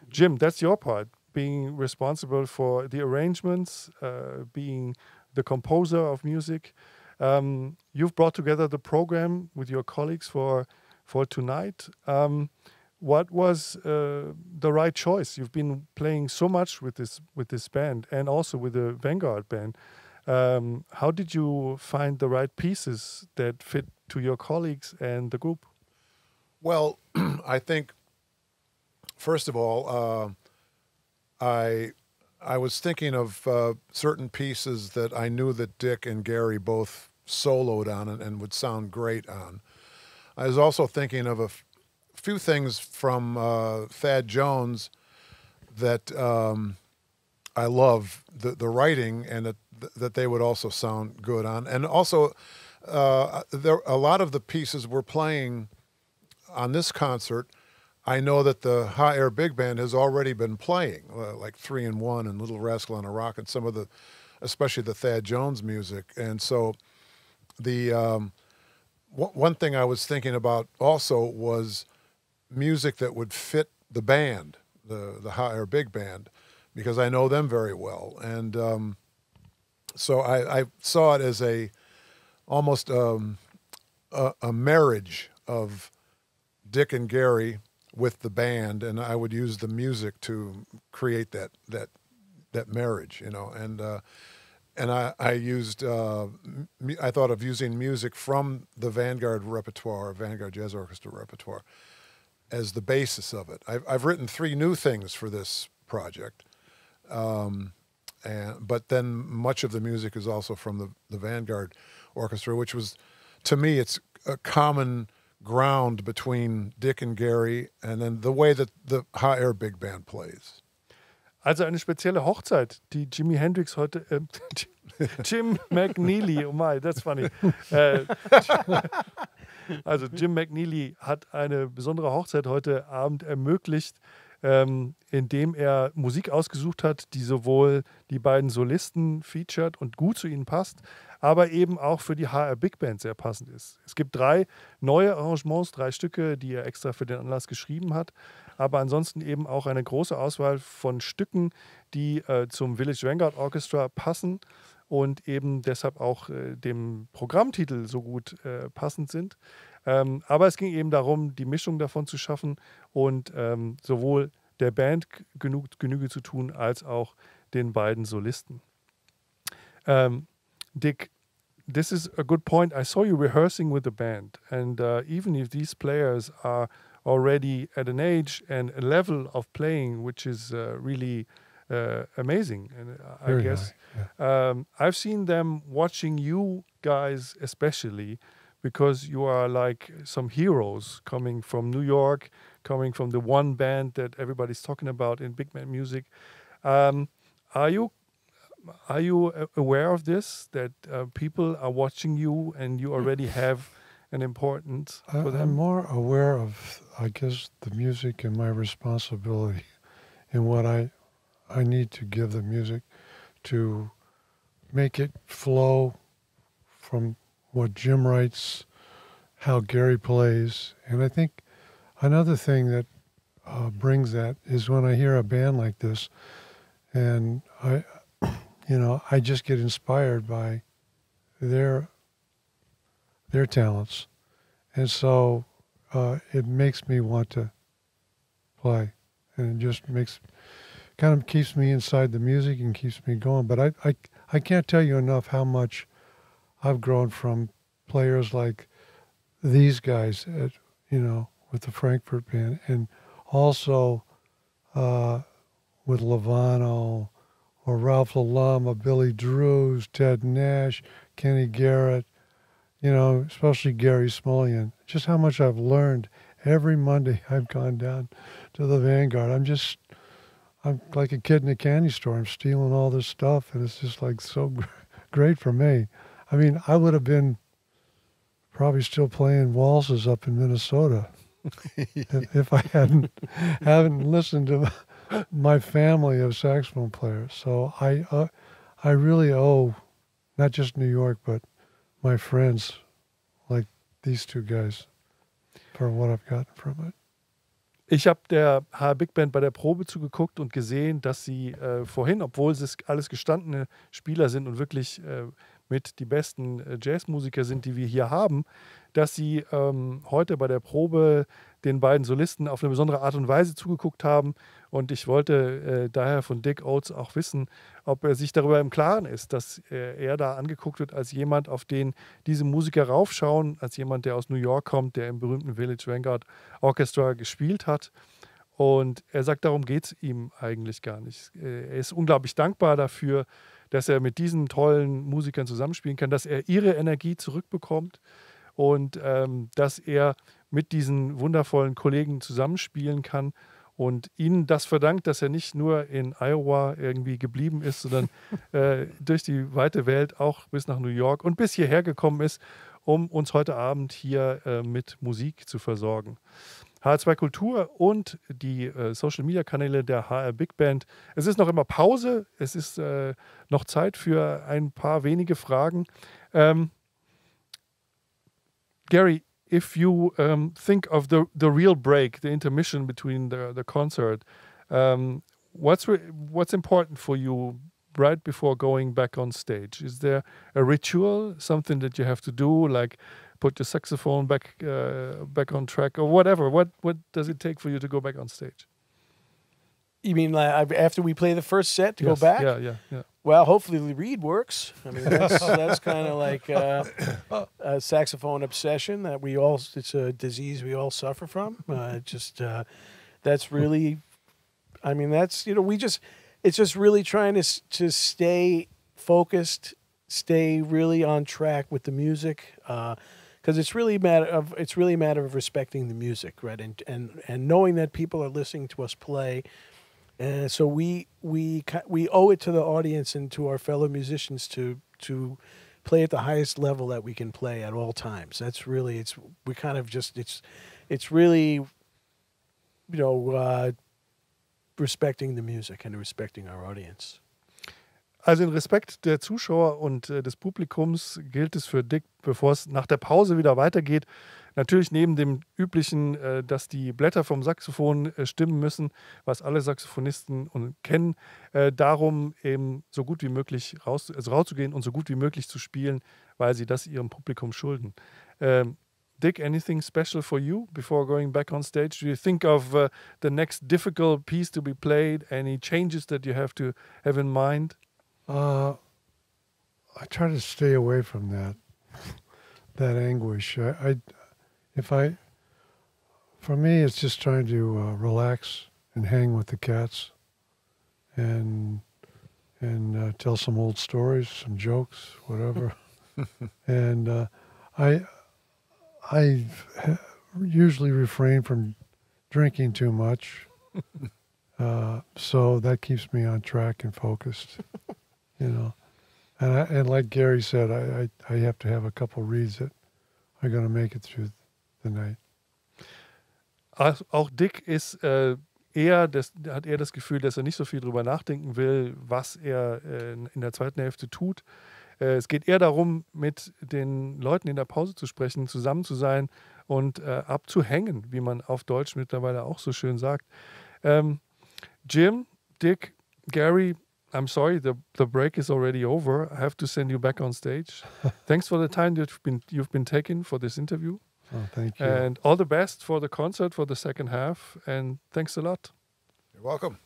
Jim, that's your part, being responsible for the arrangements, uh, being the composer of music. Um, you've brought together the program with your colleagues for for tonight. Um, what was uh, the right choice? You've been playing so much with this with this band and also with the Vanguard band. Um, how did you find the right pieces that fit to your colleagues and the group? Well, I think first of all, uh, I I was thinking of uh, certain pieces that I knew that Dick and Gary both soloed on and, and would sound great on. I was also thinking of a few things from uh, Thad Jones that um, I love the the writing and that that they would also sound good on, and also uh, there a lot of the pieces we're playing on this concert, I know that the HR Big Band has already been playing, uh, like Three and One and Little Rascal on a Rock, and some of the, especially the Thad Jones music. And so, the um, one thing I was thinking about also was music that would fit the band, the the HR Big Band, because I know them very well, and um, so I, I saw it as a almost um, a, a marriage of Dick and Gary with the band, and I would use the music to create that that that marriage, you know. And uh, and I I used uh, I thought of using music from the Vanguard repertoire, Vanguard Jazz Orchestra repertoire, as the basis of it. I've I've written three new things for this project. Um, and but then much of the music is also from the, the Vanguard Orchestra, which was, to me, it's a common ground between Dick and Gary, and then the way that the HR Big Band plays. Also eine spezielle Hochzeit, die Jimi Hendrix heute, äh, Jim McNeely, oh my, that's funny. Äh, also Jim McNeely hat eine besondere Hochzeit heute Abend ermöglicht, ähm, indem er Musik ausgesucht hat, die sowohl die beiden Solisten featured und gut zu ihnen passt, aber eben auch für die HR Big Band sehr passend ist. Es gibt drei neue Arrangements, drei Stücke, die er extra für den Anlass geschrieben hat, aber ansonsten eben auch eine große Auswahl von Stücken, die äh, zum Village Vanguard Orchestra passen und eben deshalb auch äh, dem Programmtitel so gut äh, passend sind. Ähm, aber es ging eben darum, die Mischung davon zu schaffen und ähm, sowohl der Band genug, Genüge zu tun, als auch den beiden Solisten. Um, Dick, this is a good point. I saw you rehearsing with the band, and uh, even if these players are already at an age and a level of playing which is uh, really uh, amazing, and I Very guess high, um, I've seen them watching you guys, especially because you are like some heroes coming from New York, coming from the one band that everybody's talking about in big band music. Um, are you are you aware of this that uh, people are watching you and you already have an importance I, for I'm them? more aware of, I guess, the music and my responsibility in what I, I need to give the music to make it flow from what Jim writes, how Gary plays. And I think another thing that uh, brings that is when I hear a band like this, and I, you know, I just get inspired by their their talents, and so uh, it makes me want to play, and it just makes kind of keeps me inside the music and keeps me going. But I I, I can't tell you enough how much I've grown from players like these guys, at, you know, with the Frankfurt band, and also uh, with Lovano or Ralph LaLama, Billy Drews, Ted Nash, Kenny Garrett, you know, especially Gary Smulyan, just how much I've learned every Monday I've gone down to the Vanguard. I'm just, I'm like a kid in a candy store. I'm stealing all this stuff, and it's just like so great for me. I mean, I would have been probably still playing waltzes up in Minnesota if, if I hadn't haven't listened to my family of saxophone players. So I uh, I really owe not just New York but my friends like these two guys for what I've gotten from it. Ich habe der HR Big Band bei der Probe zugeguckt und gesehen, dass sie äh, vorhin, obwohl es alles gestandene Spieler sind und wirklich äh, mit die besten äh, Jazzmusiker sind, die wir hier haben, dass sie ähm, heute bei der Probe den beiden Solisten auf eine besondere Art und Weise zugeguckt haben. Und ich wollte äh, daher von Dick Oates auch wissen, ob er sich darüber im Klaren ist, dass äh, er da angeguckt wird als jemand, auf den diese Musiker raufschauen, als jemand, der aus New York kommt, der im berühmten Village Vanguard Orchestra gespielt hat. Und er sagt, darum geht es ihm eigentlich gar nicht. Äh, er ist unglaublich dankbar dafür, dass er mit diesen tollen Musikern zusammenspielen kann, dass er ihre Energie zurückbekommt und ähm, dass er mit diesen wundervollen Kollegen zusammenspielen kann und ihnen das verdankt, dass er nicht nur in Iowa irgendwie geblieben ist, sondern äh, durch die weite Welt auch bis nach New York und bis hierher gekommen ist, um uns heute Abend hier äh, mit Musik zu versorgen. HR2 Kultur und die äh, Social Media Kanäle der HR Big Band. Es ist noch immer Pause. Es ist äh, noch Zeit für ein paar wenige Fragen. Ähm, Gary, if you um, think of the the real break, the intermission between the the concert, um, what's what's important for you right before going back on stage? Is there a ritual, something that you have to do, like put your saxophone back uh, back on track or whatever? What what does it take for you to go back on stage? You mean like after we play the first set to yes. go back? Yeah, yeah, yeah. Well, hopefully the reed works. I mean, that's, that's kind of like uh, a saxophone obsession that we all, it's a disease we all suffer from. Uh, just, uh, that's really, I mean, that's, you know, we just, it's just really trying to, to stay focused, stay really on track with the music. Because uh, it's really a matter of it's really a matter of respecting the music, right? And and and knowing that people are listening to us play, and so we we we owe it to the audience and to our fellow musicians to to play at the highest level that we can play at all times. That's really it's we kind of just it's it's really you know uh, respecting the music and respecting our audience. Also in Respekt der Zuschauer und äh, des Publikums gilt es für Dick, bevor es nach der Pause wieder weitergeht, Natürlich neben dem üblichen, äh, dass die Blätter vom Saxophon äh, stimmen müssen, was alle Saxophonisten kennen, äh, darum eben so gut wie möglich raus, also rauszugehen und so gut wie möglich zu spielen, weil sie das ihrem Publikum schulden. Ähm, Dick, anything special for you before going back on stage? Do you think of uh, the next difficult piece to be played? Any changes that you have to have in mind? Uh, I try to stay away from that, that anguish. I, if I, for me, it's just trying to uh, relax and hang with the cats, and and uh, tell some old stories, some jokes, whatever. and uh, I I usually refrain from drinking too much, uh, so that keeps me on track and focused. you know, and I, and like Gary said, I, I I have to have a couple reeds that are going to make it through night. Auch Dick ist äh, eher, das, hat eher das Gefühl, dass er nicht so viel drüber nachdenken will, was er äh, in der zweiten Hälfte tut. Äh, es geht eher darum, mit den Leuten in der Pause zu sprechen, zusammen zu sein und äh, abzuhängen, wie man auf Deutsch mittlerweile auch so schön sagt. Ähm, Jim, Dick, Gary, I'm sorry, the, the break is already over. I have to send you back on stage. Thanks for the time that you've been, you've been taking for this interview. Oh, thank you. And all the best for the concert for the second half. And thanks a lot. You're welcome.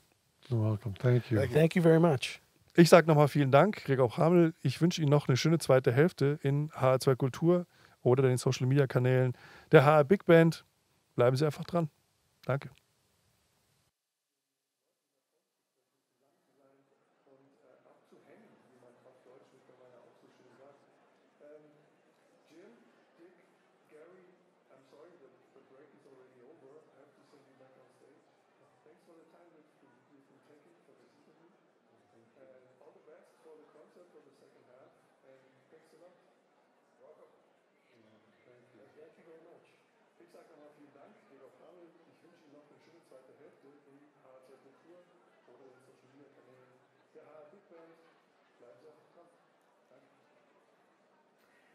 You're welcome. Thank you. Thank you, Thank you very much. Ich sage nochmal vielen Dank, Gregor Hamel. Ich wünsche Ihnen noch eine schöne zweite Hälfte in HR2 Kultur oder den Social Media Kanälen der HR Big Band. Bleiben Sie einfach dran. Danke.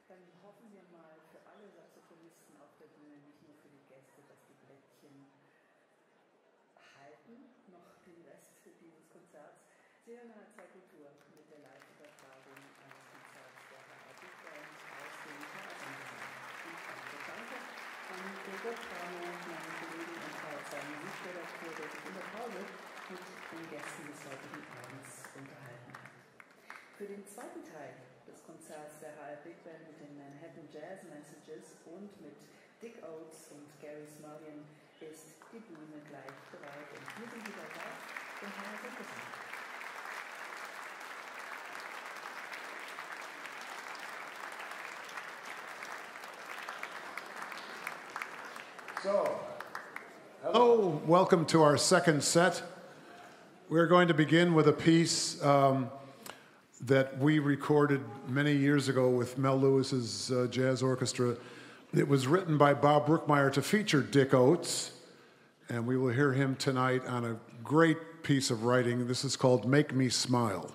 Dann hoffen wir mal für alle Saxophonisten auf der Bühne, nicht nur für die Gäste, dass die Blättchen halten, noch den Rest für dieses HR2 Kultur mit der Live-Übertragung eines Konzerts der HR Big aus dem HR Danke an Gregor Kramo, meinen Kollegen und HR2 Musikredakteur, der der Pause mit den Gästen des heutigen Abends unterhalten. Für den zweiten Teil des Konzerts der HR Big Band mit den Manhattan Jazz Messages und mit Dick Oates und Gary Smullian ist die Bühne gleich bereit. Und wir sind wieder da haben es gesagt. So, hello, welcome to our second set. We're going to begin with a piece um, that we recorded many years ago with Mel Lewis's uh, jazz orchestra. It was written by Bob Brookmeyer to feature Dick Oatts, and we will hear him tonight on a great piece of writing. This is called Make Me Smile.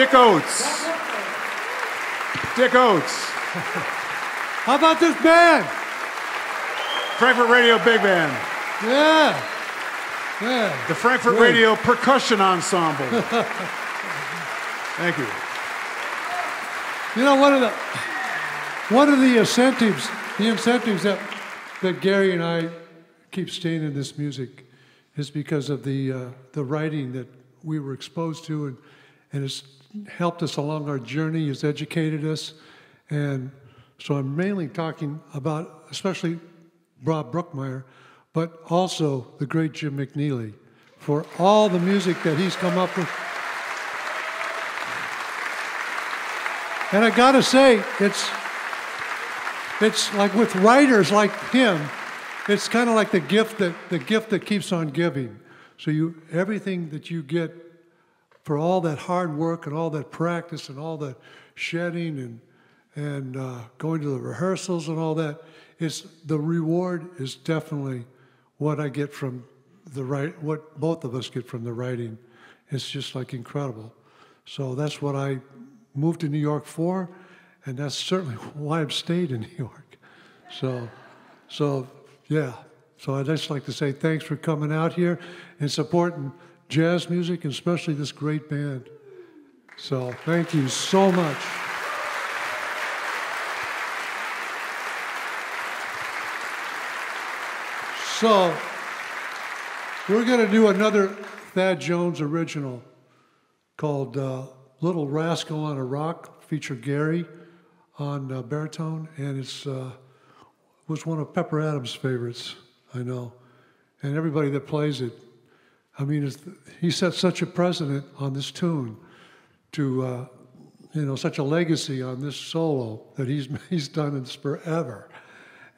Dick Oatts. Dick Oatts. How about this band? Frankfurt Radio Big Band. Yeah. Yeah. The Frankfurt Great. Radio Percussion Ensemble. Thank you. You know, one of the one of the incentives, the incentives that that Gary and I keep staying in this music is because of the uh, the writing that we were exposed to, and and it's helped us along our journey, has educated us, and so I'm mainly talking about, especially Bob Brookmeyer, but also the great Jim McNeely for all the music that he's come up with. And I gotta say, it's it's like with writers like him, it's kind of like the gift that the gift that keeps on giving. So you everything that you get for all that hard work and all that practice and all that shedding and and uh, going to the rehearsals and all that, is the reward is definitely what I get from the right what both of us get from the writing. It's just like incredible. So that's what I moved to New York for, and that's certainly why I've stayed in New York. So, so yeah. So I'd just like to say thanks for coming out here and supporting jazz music, and especially this great band. So thank you so much. So we're going to do another Thad Jones original called uh, Little Rascal on a Rock, feature Gary on uh, baritone, and it's uh, was one of Pepper Adams' favorites, I know, and everybody that plays it. I mean, he set such a precedent on this tune, to uh, you know, such a legacy on this solo that he's he's done this forever,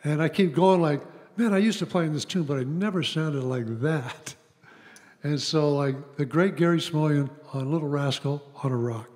and I keep going like, man, I used to play in this tune, but I never sounded like that. And so, like the great Gary Smulyan on Little Rascal on a Rock.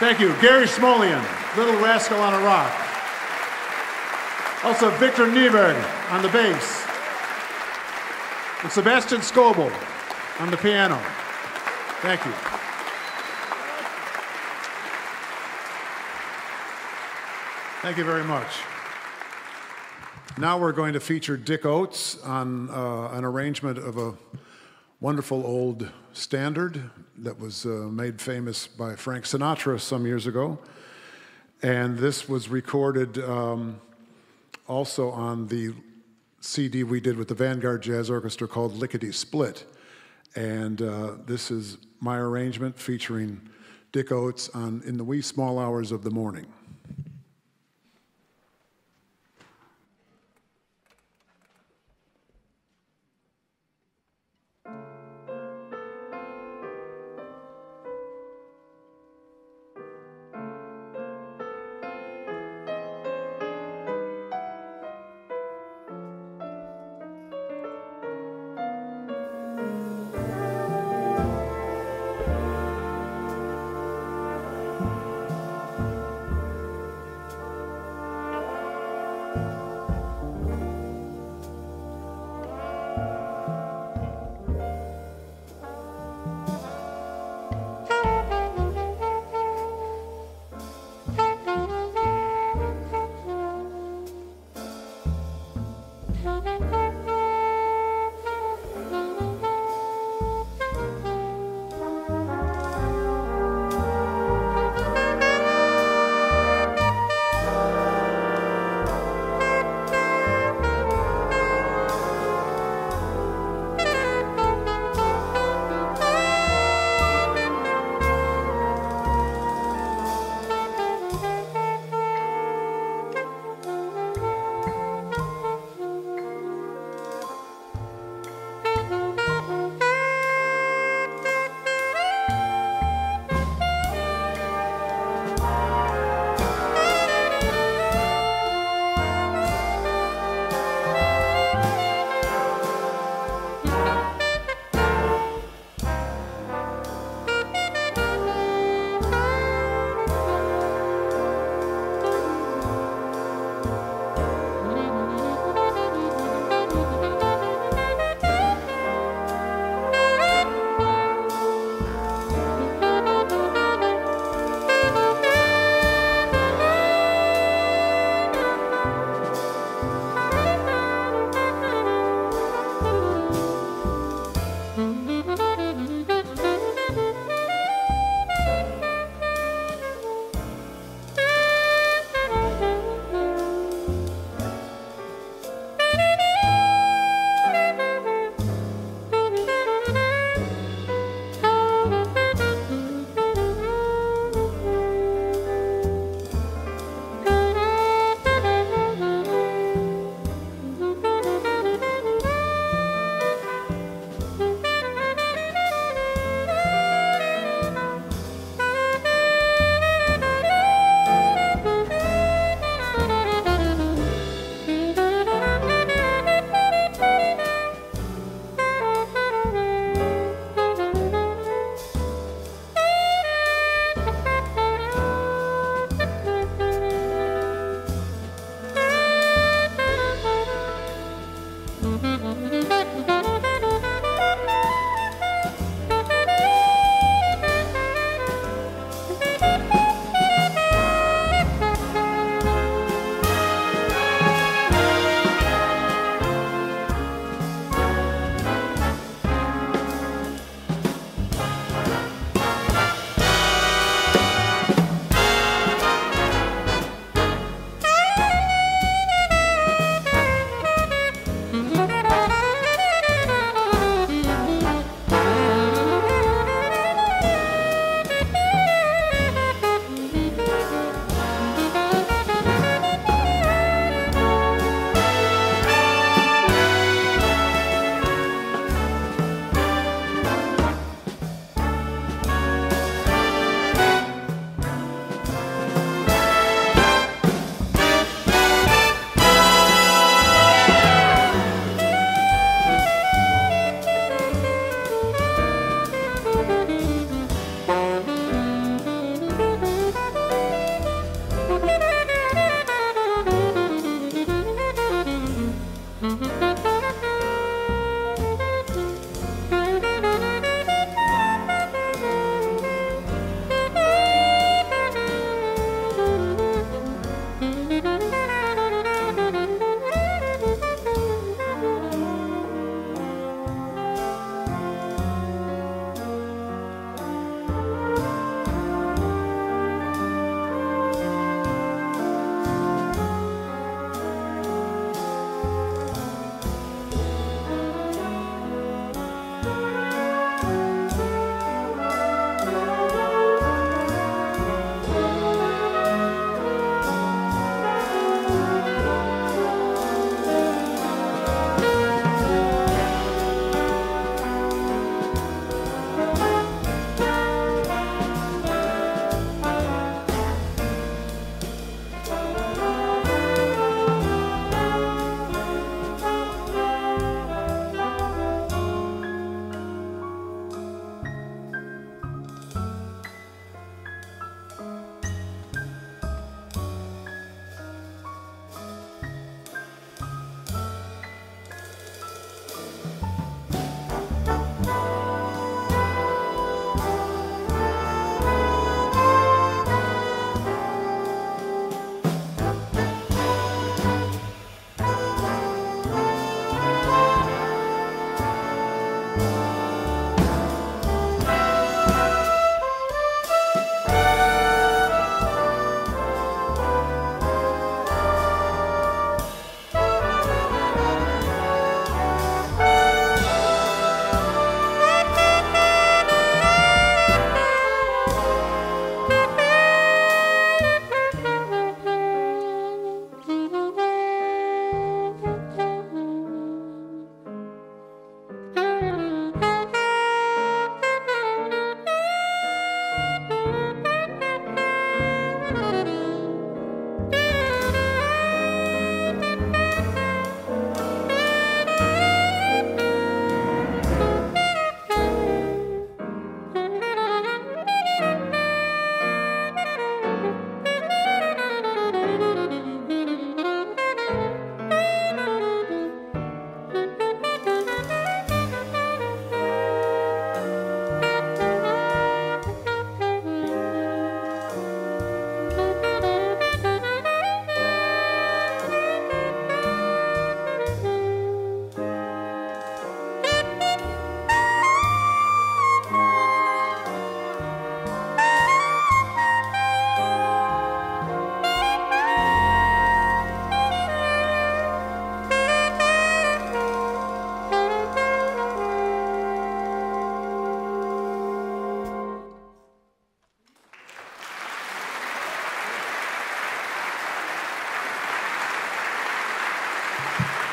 Thank you. Gary Smulyan, Little Rascal on a Rock. Also, Viktor Nyberg on the bass. And Sebastian Scobel on the piano. Thank you. Thank you very much. Now we're going to feature Dick Oatts on uh, an arrangement of a wonderful old standard that was uh, made famous by Frank Sinatra some years ago. And this was recorded um, also on the CD we did with the Vanguard Jazz Orchestra called Lickety Split. And uh, this is my arrangement featuring Dick Oatts on In the Wee Small Hours of the Morning.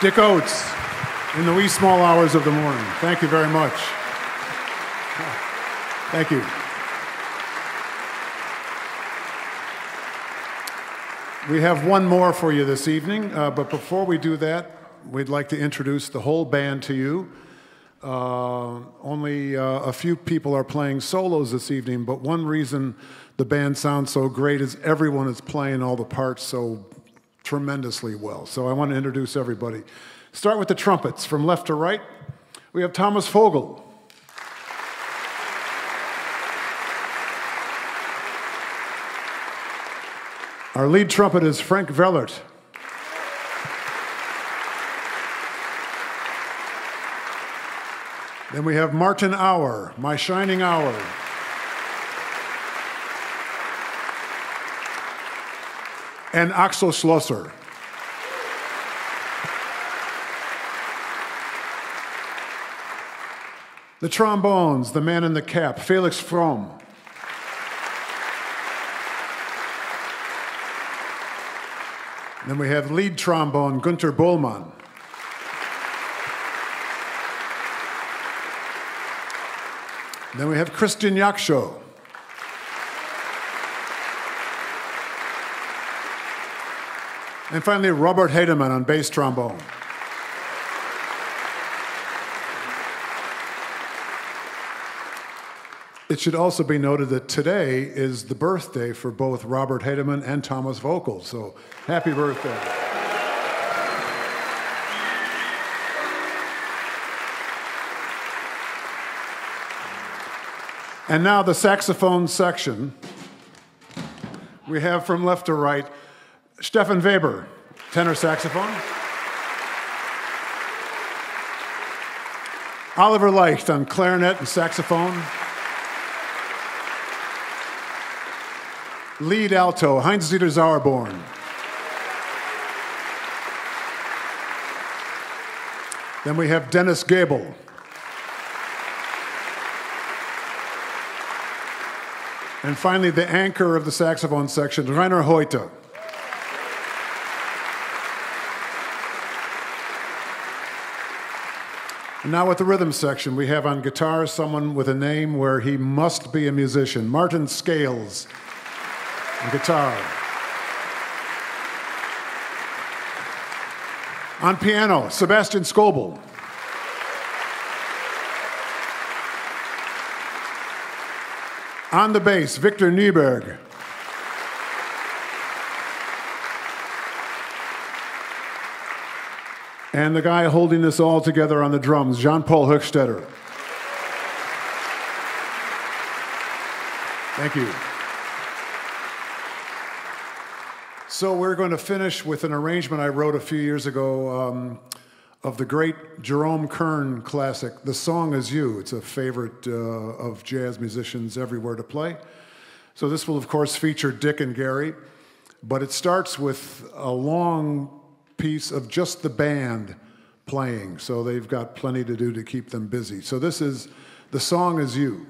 Dick Oatts in the wee small hours of the morning. Thank you very much. Thank you. We have one more for you this evening, uh, but before we do that, we'd like to introduce the whole band to you. Uh, only uh, a few people are playing solos this evening, but one reason the band sounds so great is everyone is playing all the parts so tremendously well. So I want to introduce everybody. Start with the trumpets from left to right. We have Thomas Vogel. Our lead trumpet is Frank Wellert. Then we have Martin Auer, My Shining Hour. And Axel Schlosser. The trombones, the man in the cap, Felix Fromm. Then we have lead trombone, Gunter Bollmann. Then we have Christian Jaksjø. And finally, Robert Heidemann on bass trombone. It should also be noted that today is the birthday for both Robert Heidemann and Thomas Vogel. So happy birthday. And now the saxophone section. We have from left to right Steffen Weber, tenor saxophone. Oliver Leicht on clarinet and saxophone. Lead alto, Heinz Dieter Sauerborn. Then we have Denis Gäbel. And finally, the anchor of the saxophone section, Rainer Heute. Now with the rhythm section, we have on guitar someone with a name where he must be a musician, Martin Scales on guitar. On piano, Sebastian Scobel. On the bass, Viktor Nyberg. And the guy holding this all together on the drums, Jean Paul Höchstädter. Thank you. So we're going to finish with an arrangement I wrote a few years ago um, of the great Jerome Kern classic, The Song Is You. It's a favorite uh, of jazz musicians everywhere to play. So this will, of course, feature Dick and Gary, but it starts with a long piece of just the band playing. So they've got plenty to do to keep them busy. So this is The Song Is You.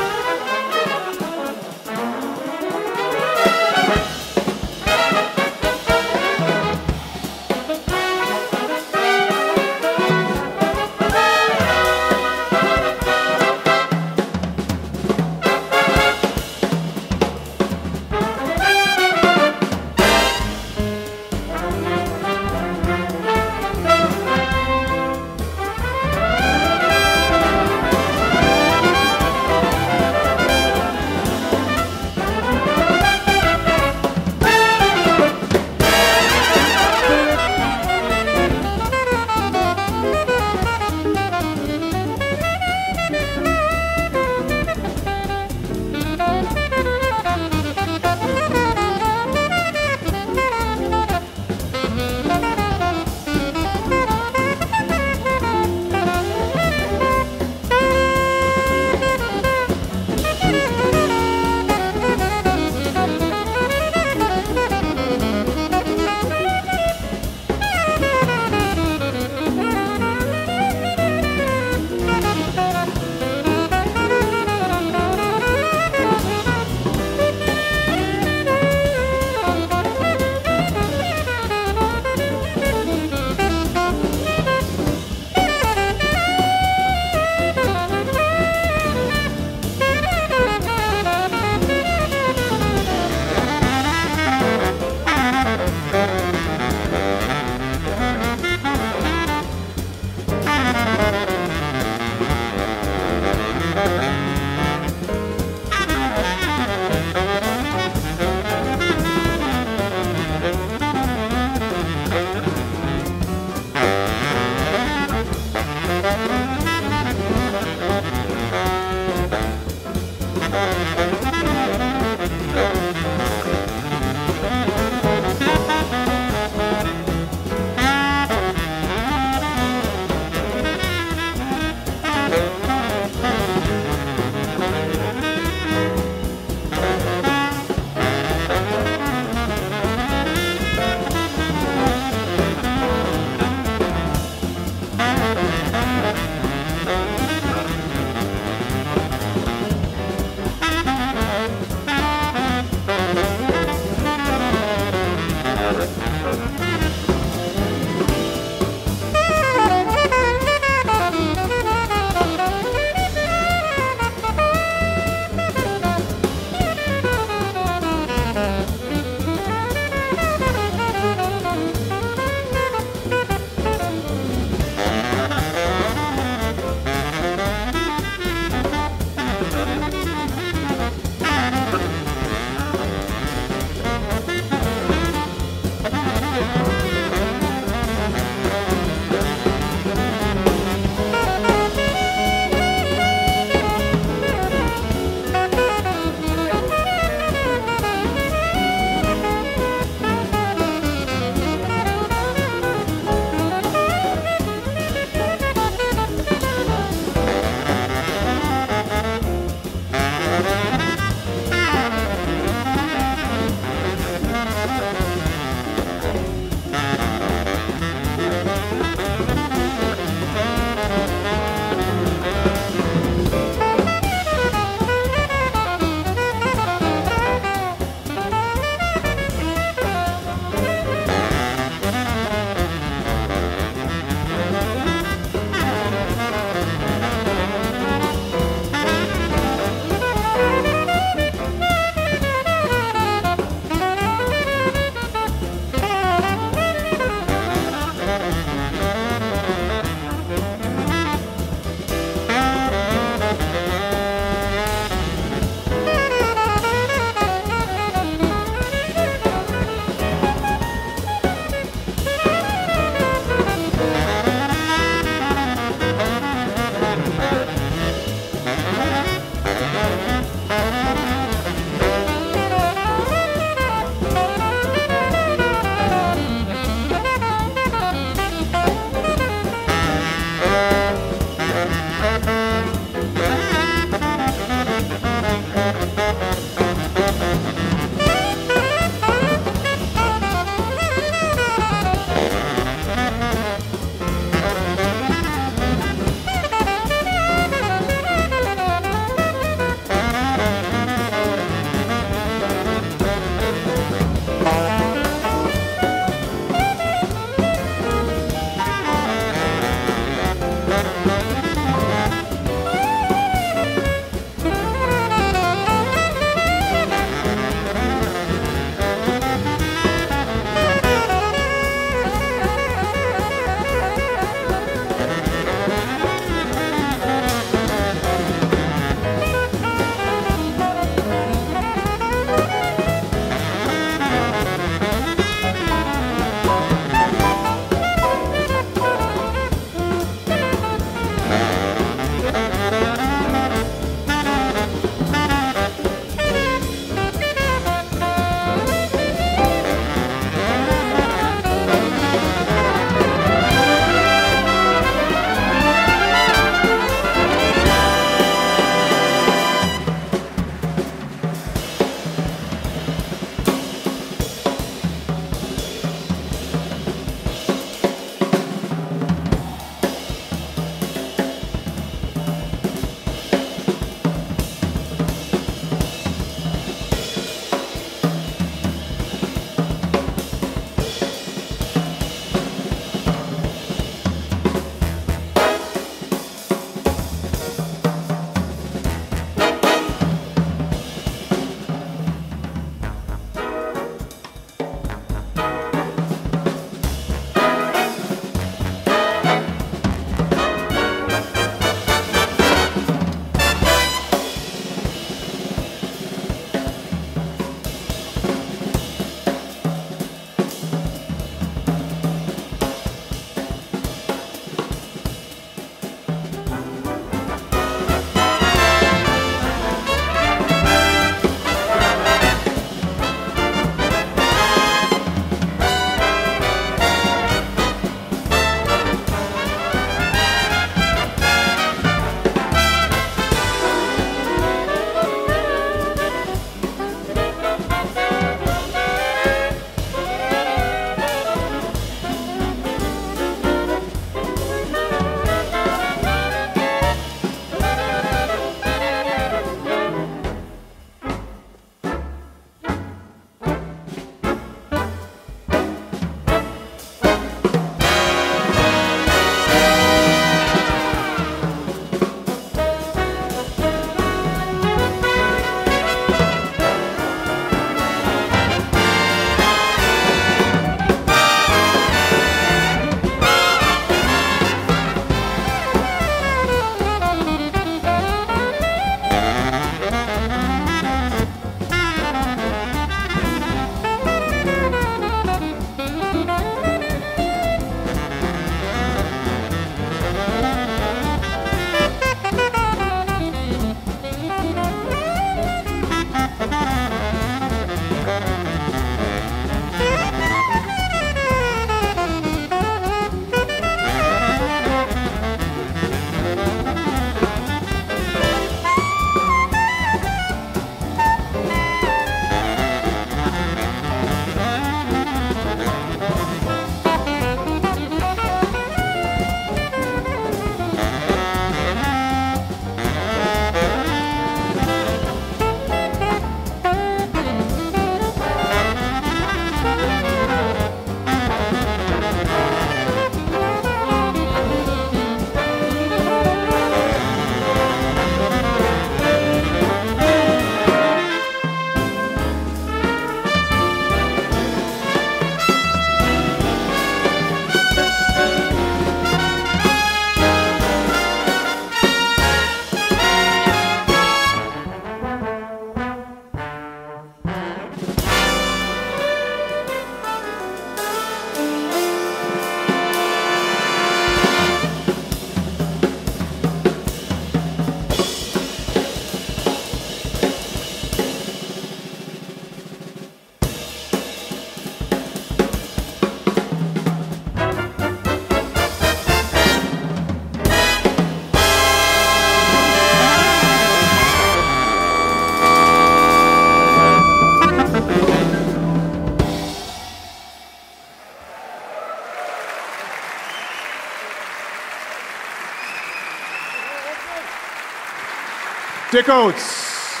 Dick Oatts,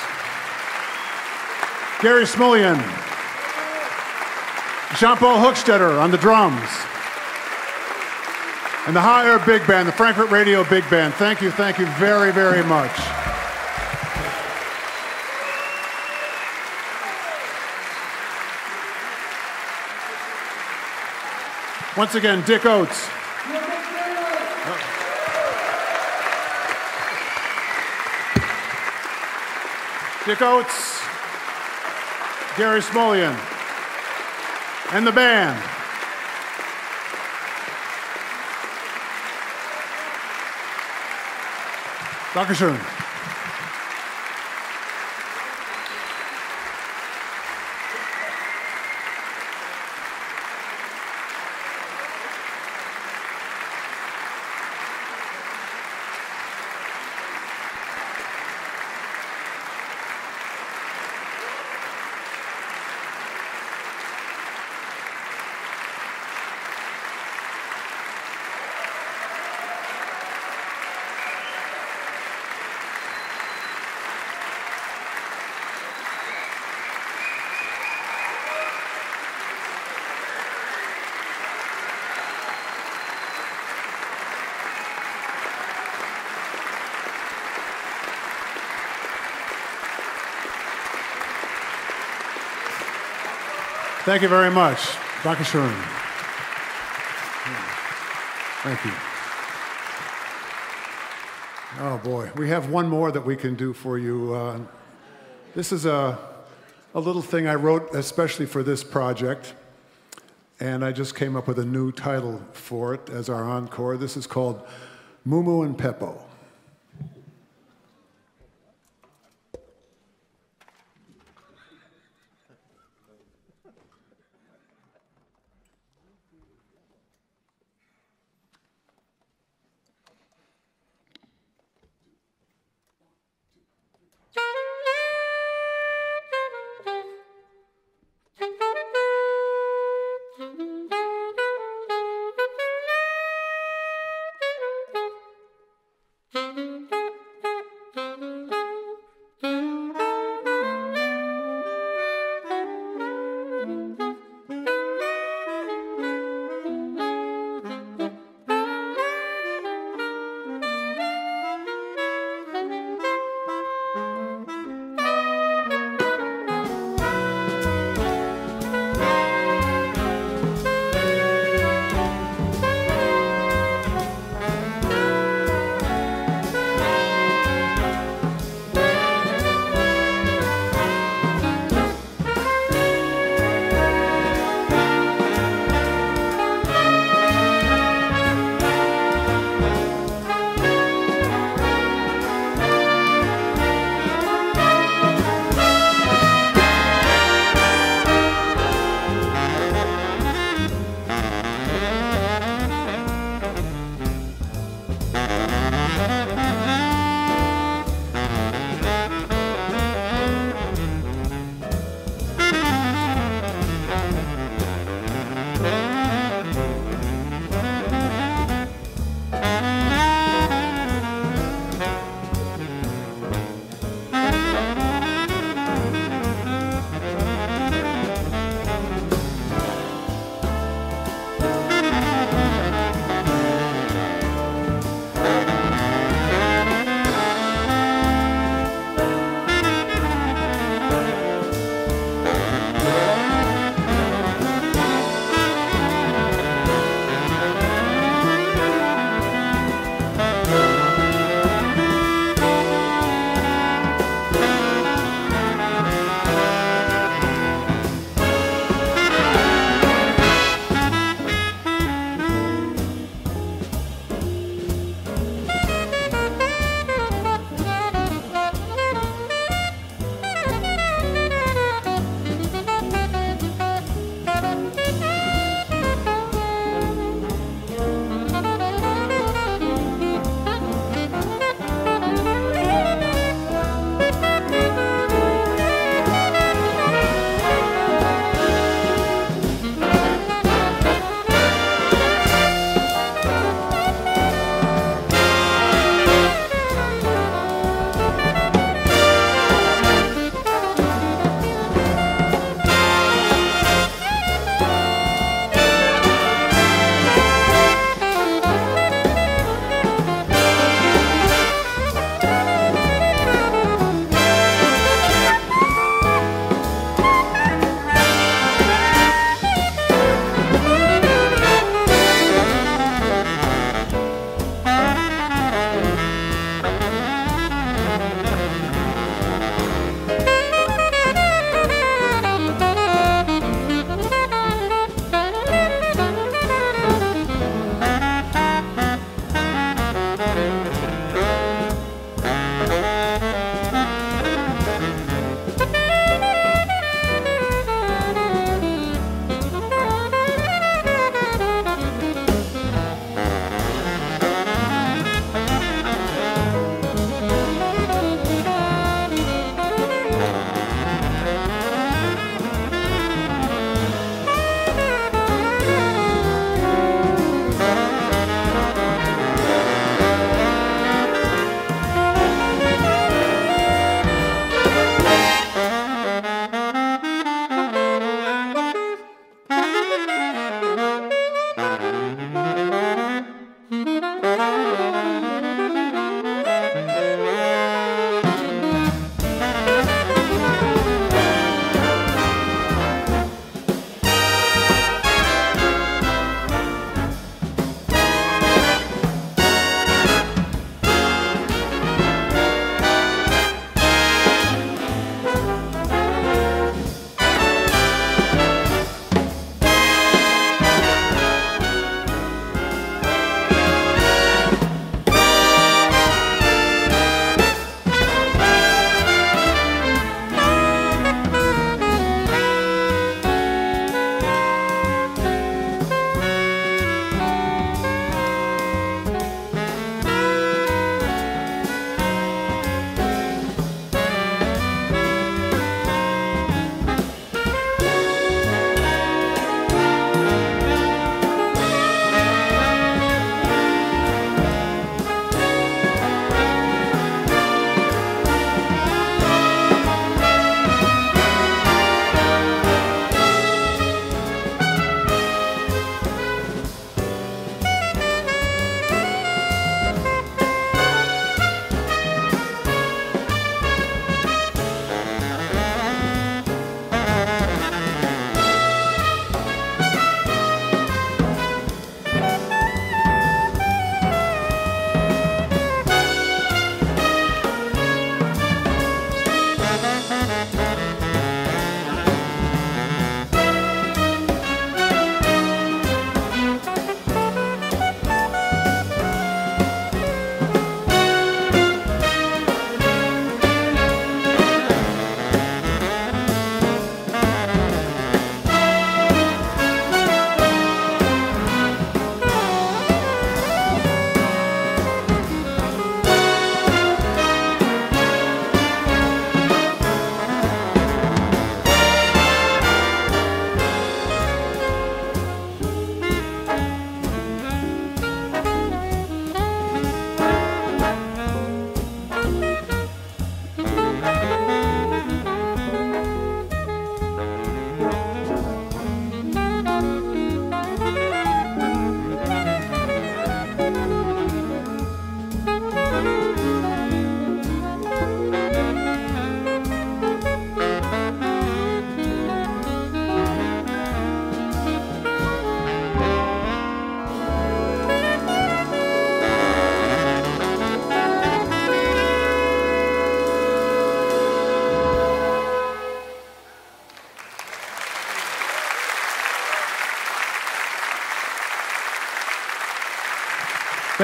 Gary Smulyan, Jean Paul Höchstädter on the drums, and the HR Big Band, the Frankfurt Radio Big Band. Thank you, thank you very, very much. Once again, Dick Oatts. Dick Oatts, Gary Smulyan, and the band. Dankeschön. Thank you very much. Dankeschön. Thank you. Oh boy, we have one more that we can do for you. Uh, this is a, a little thing I wrote especially for this project, and I just came up with a new title for it as our encore. This is called Mumu and Peppo.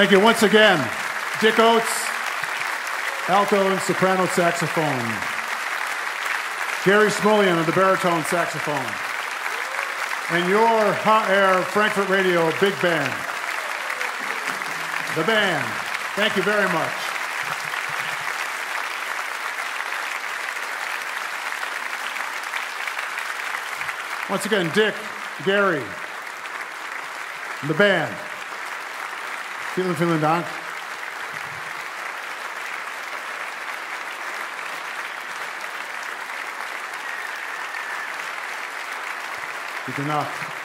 Thank you once again, Dick Oatts, alto and soprano saxophone. Gary Smulyan on the baritone saxophone. And your Hot Air Frankfurt Radio Big Band. The band. Thank you very much. Once again, Dick, Gary, the band. Vielen, vielen Dank. Gute Nacht.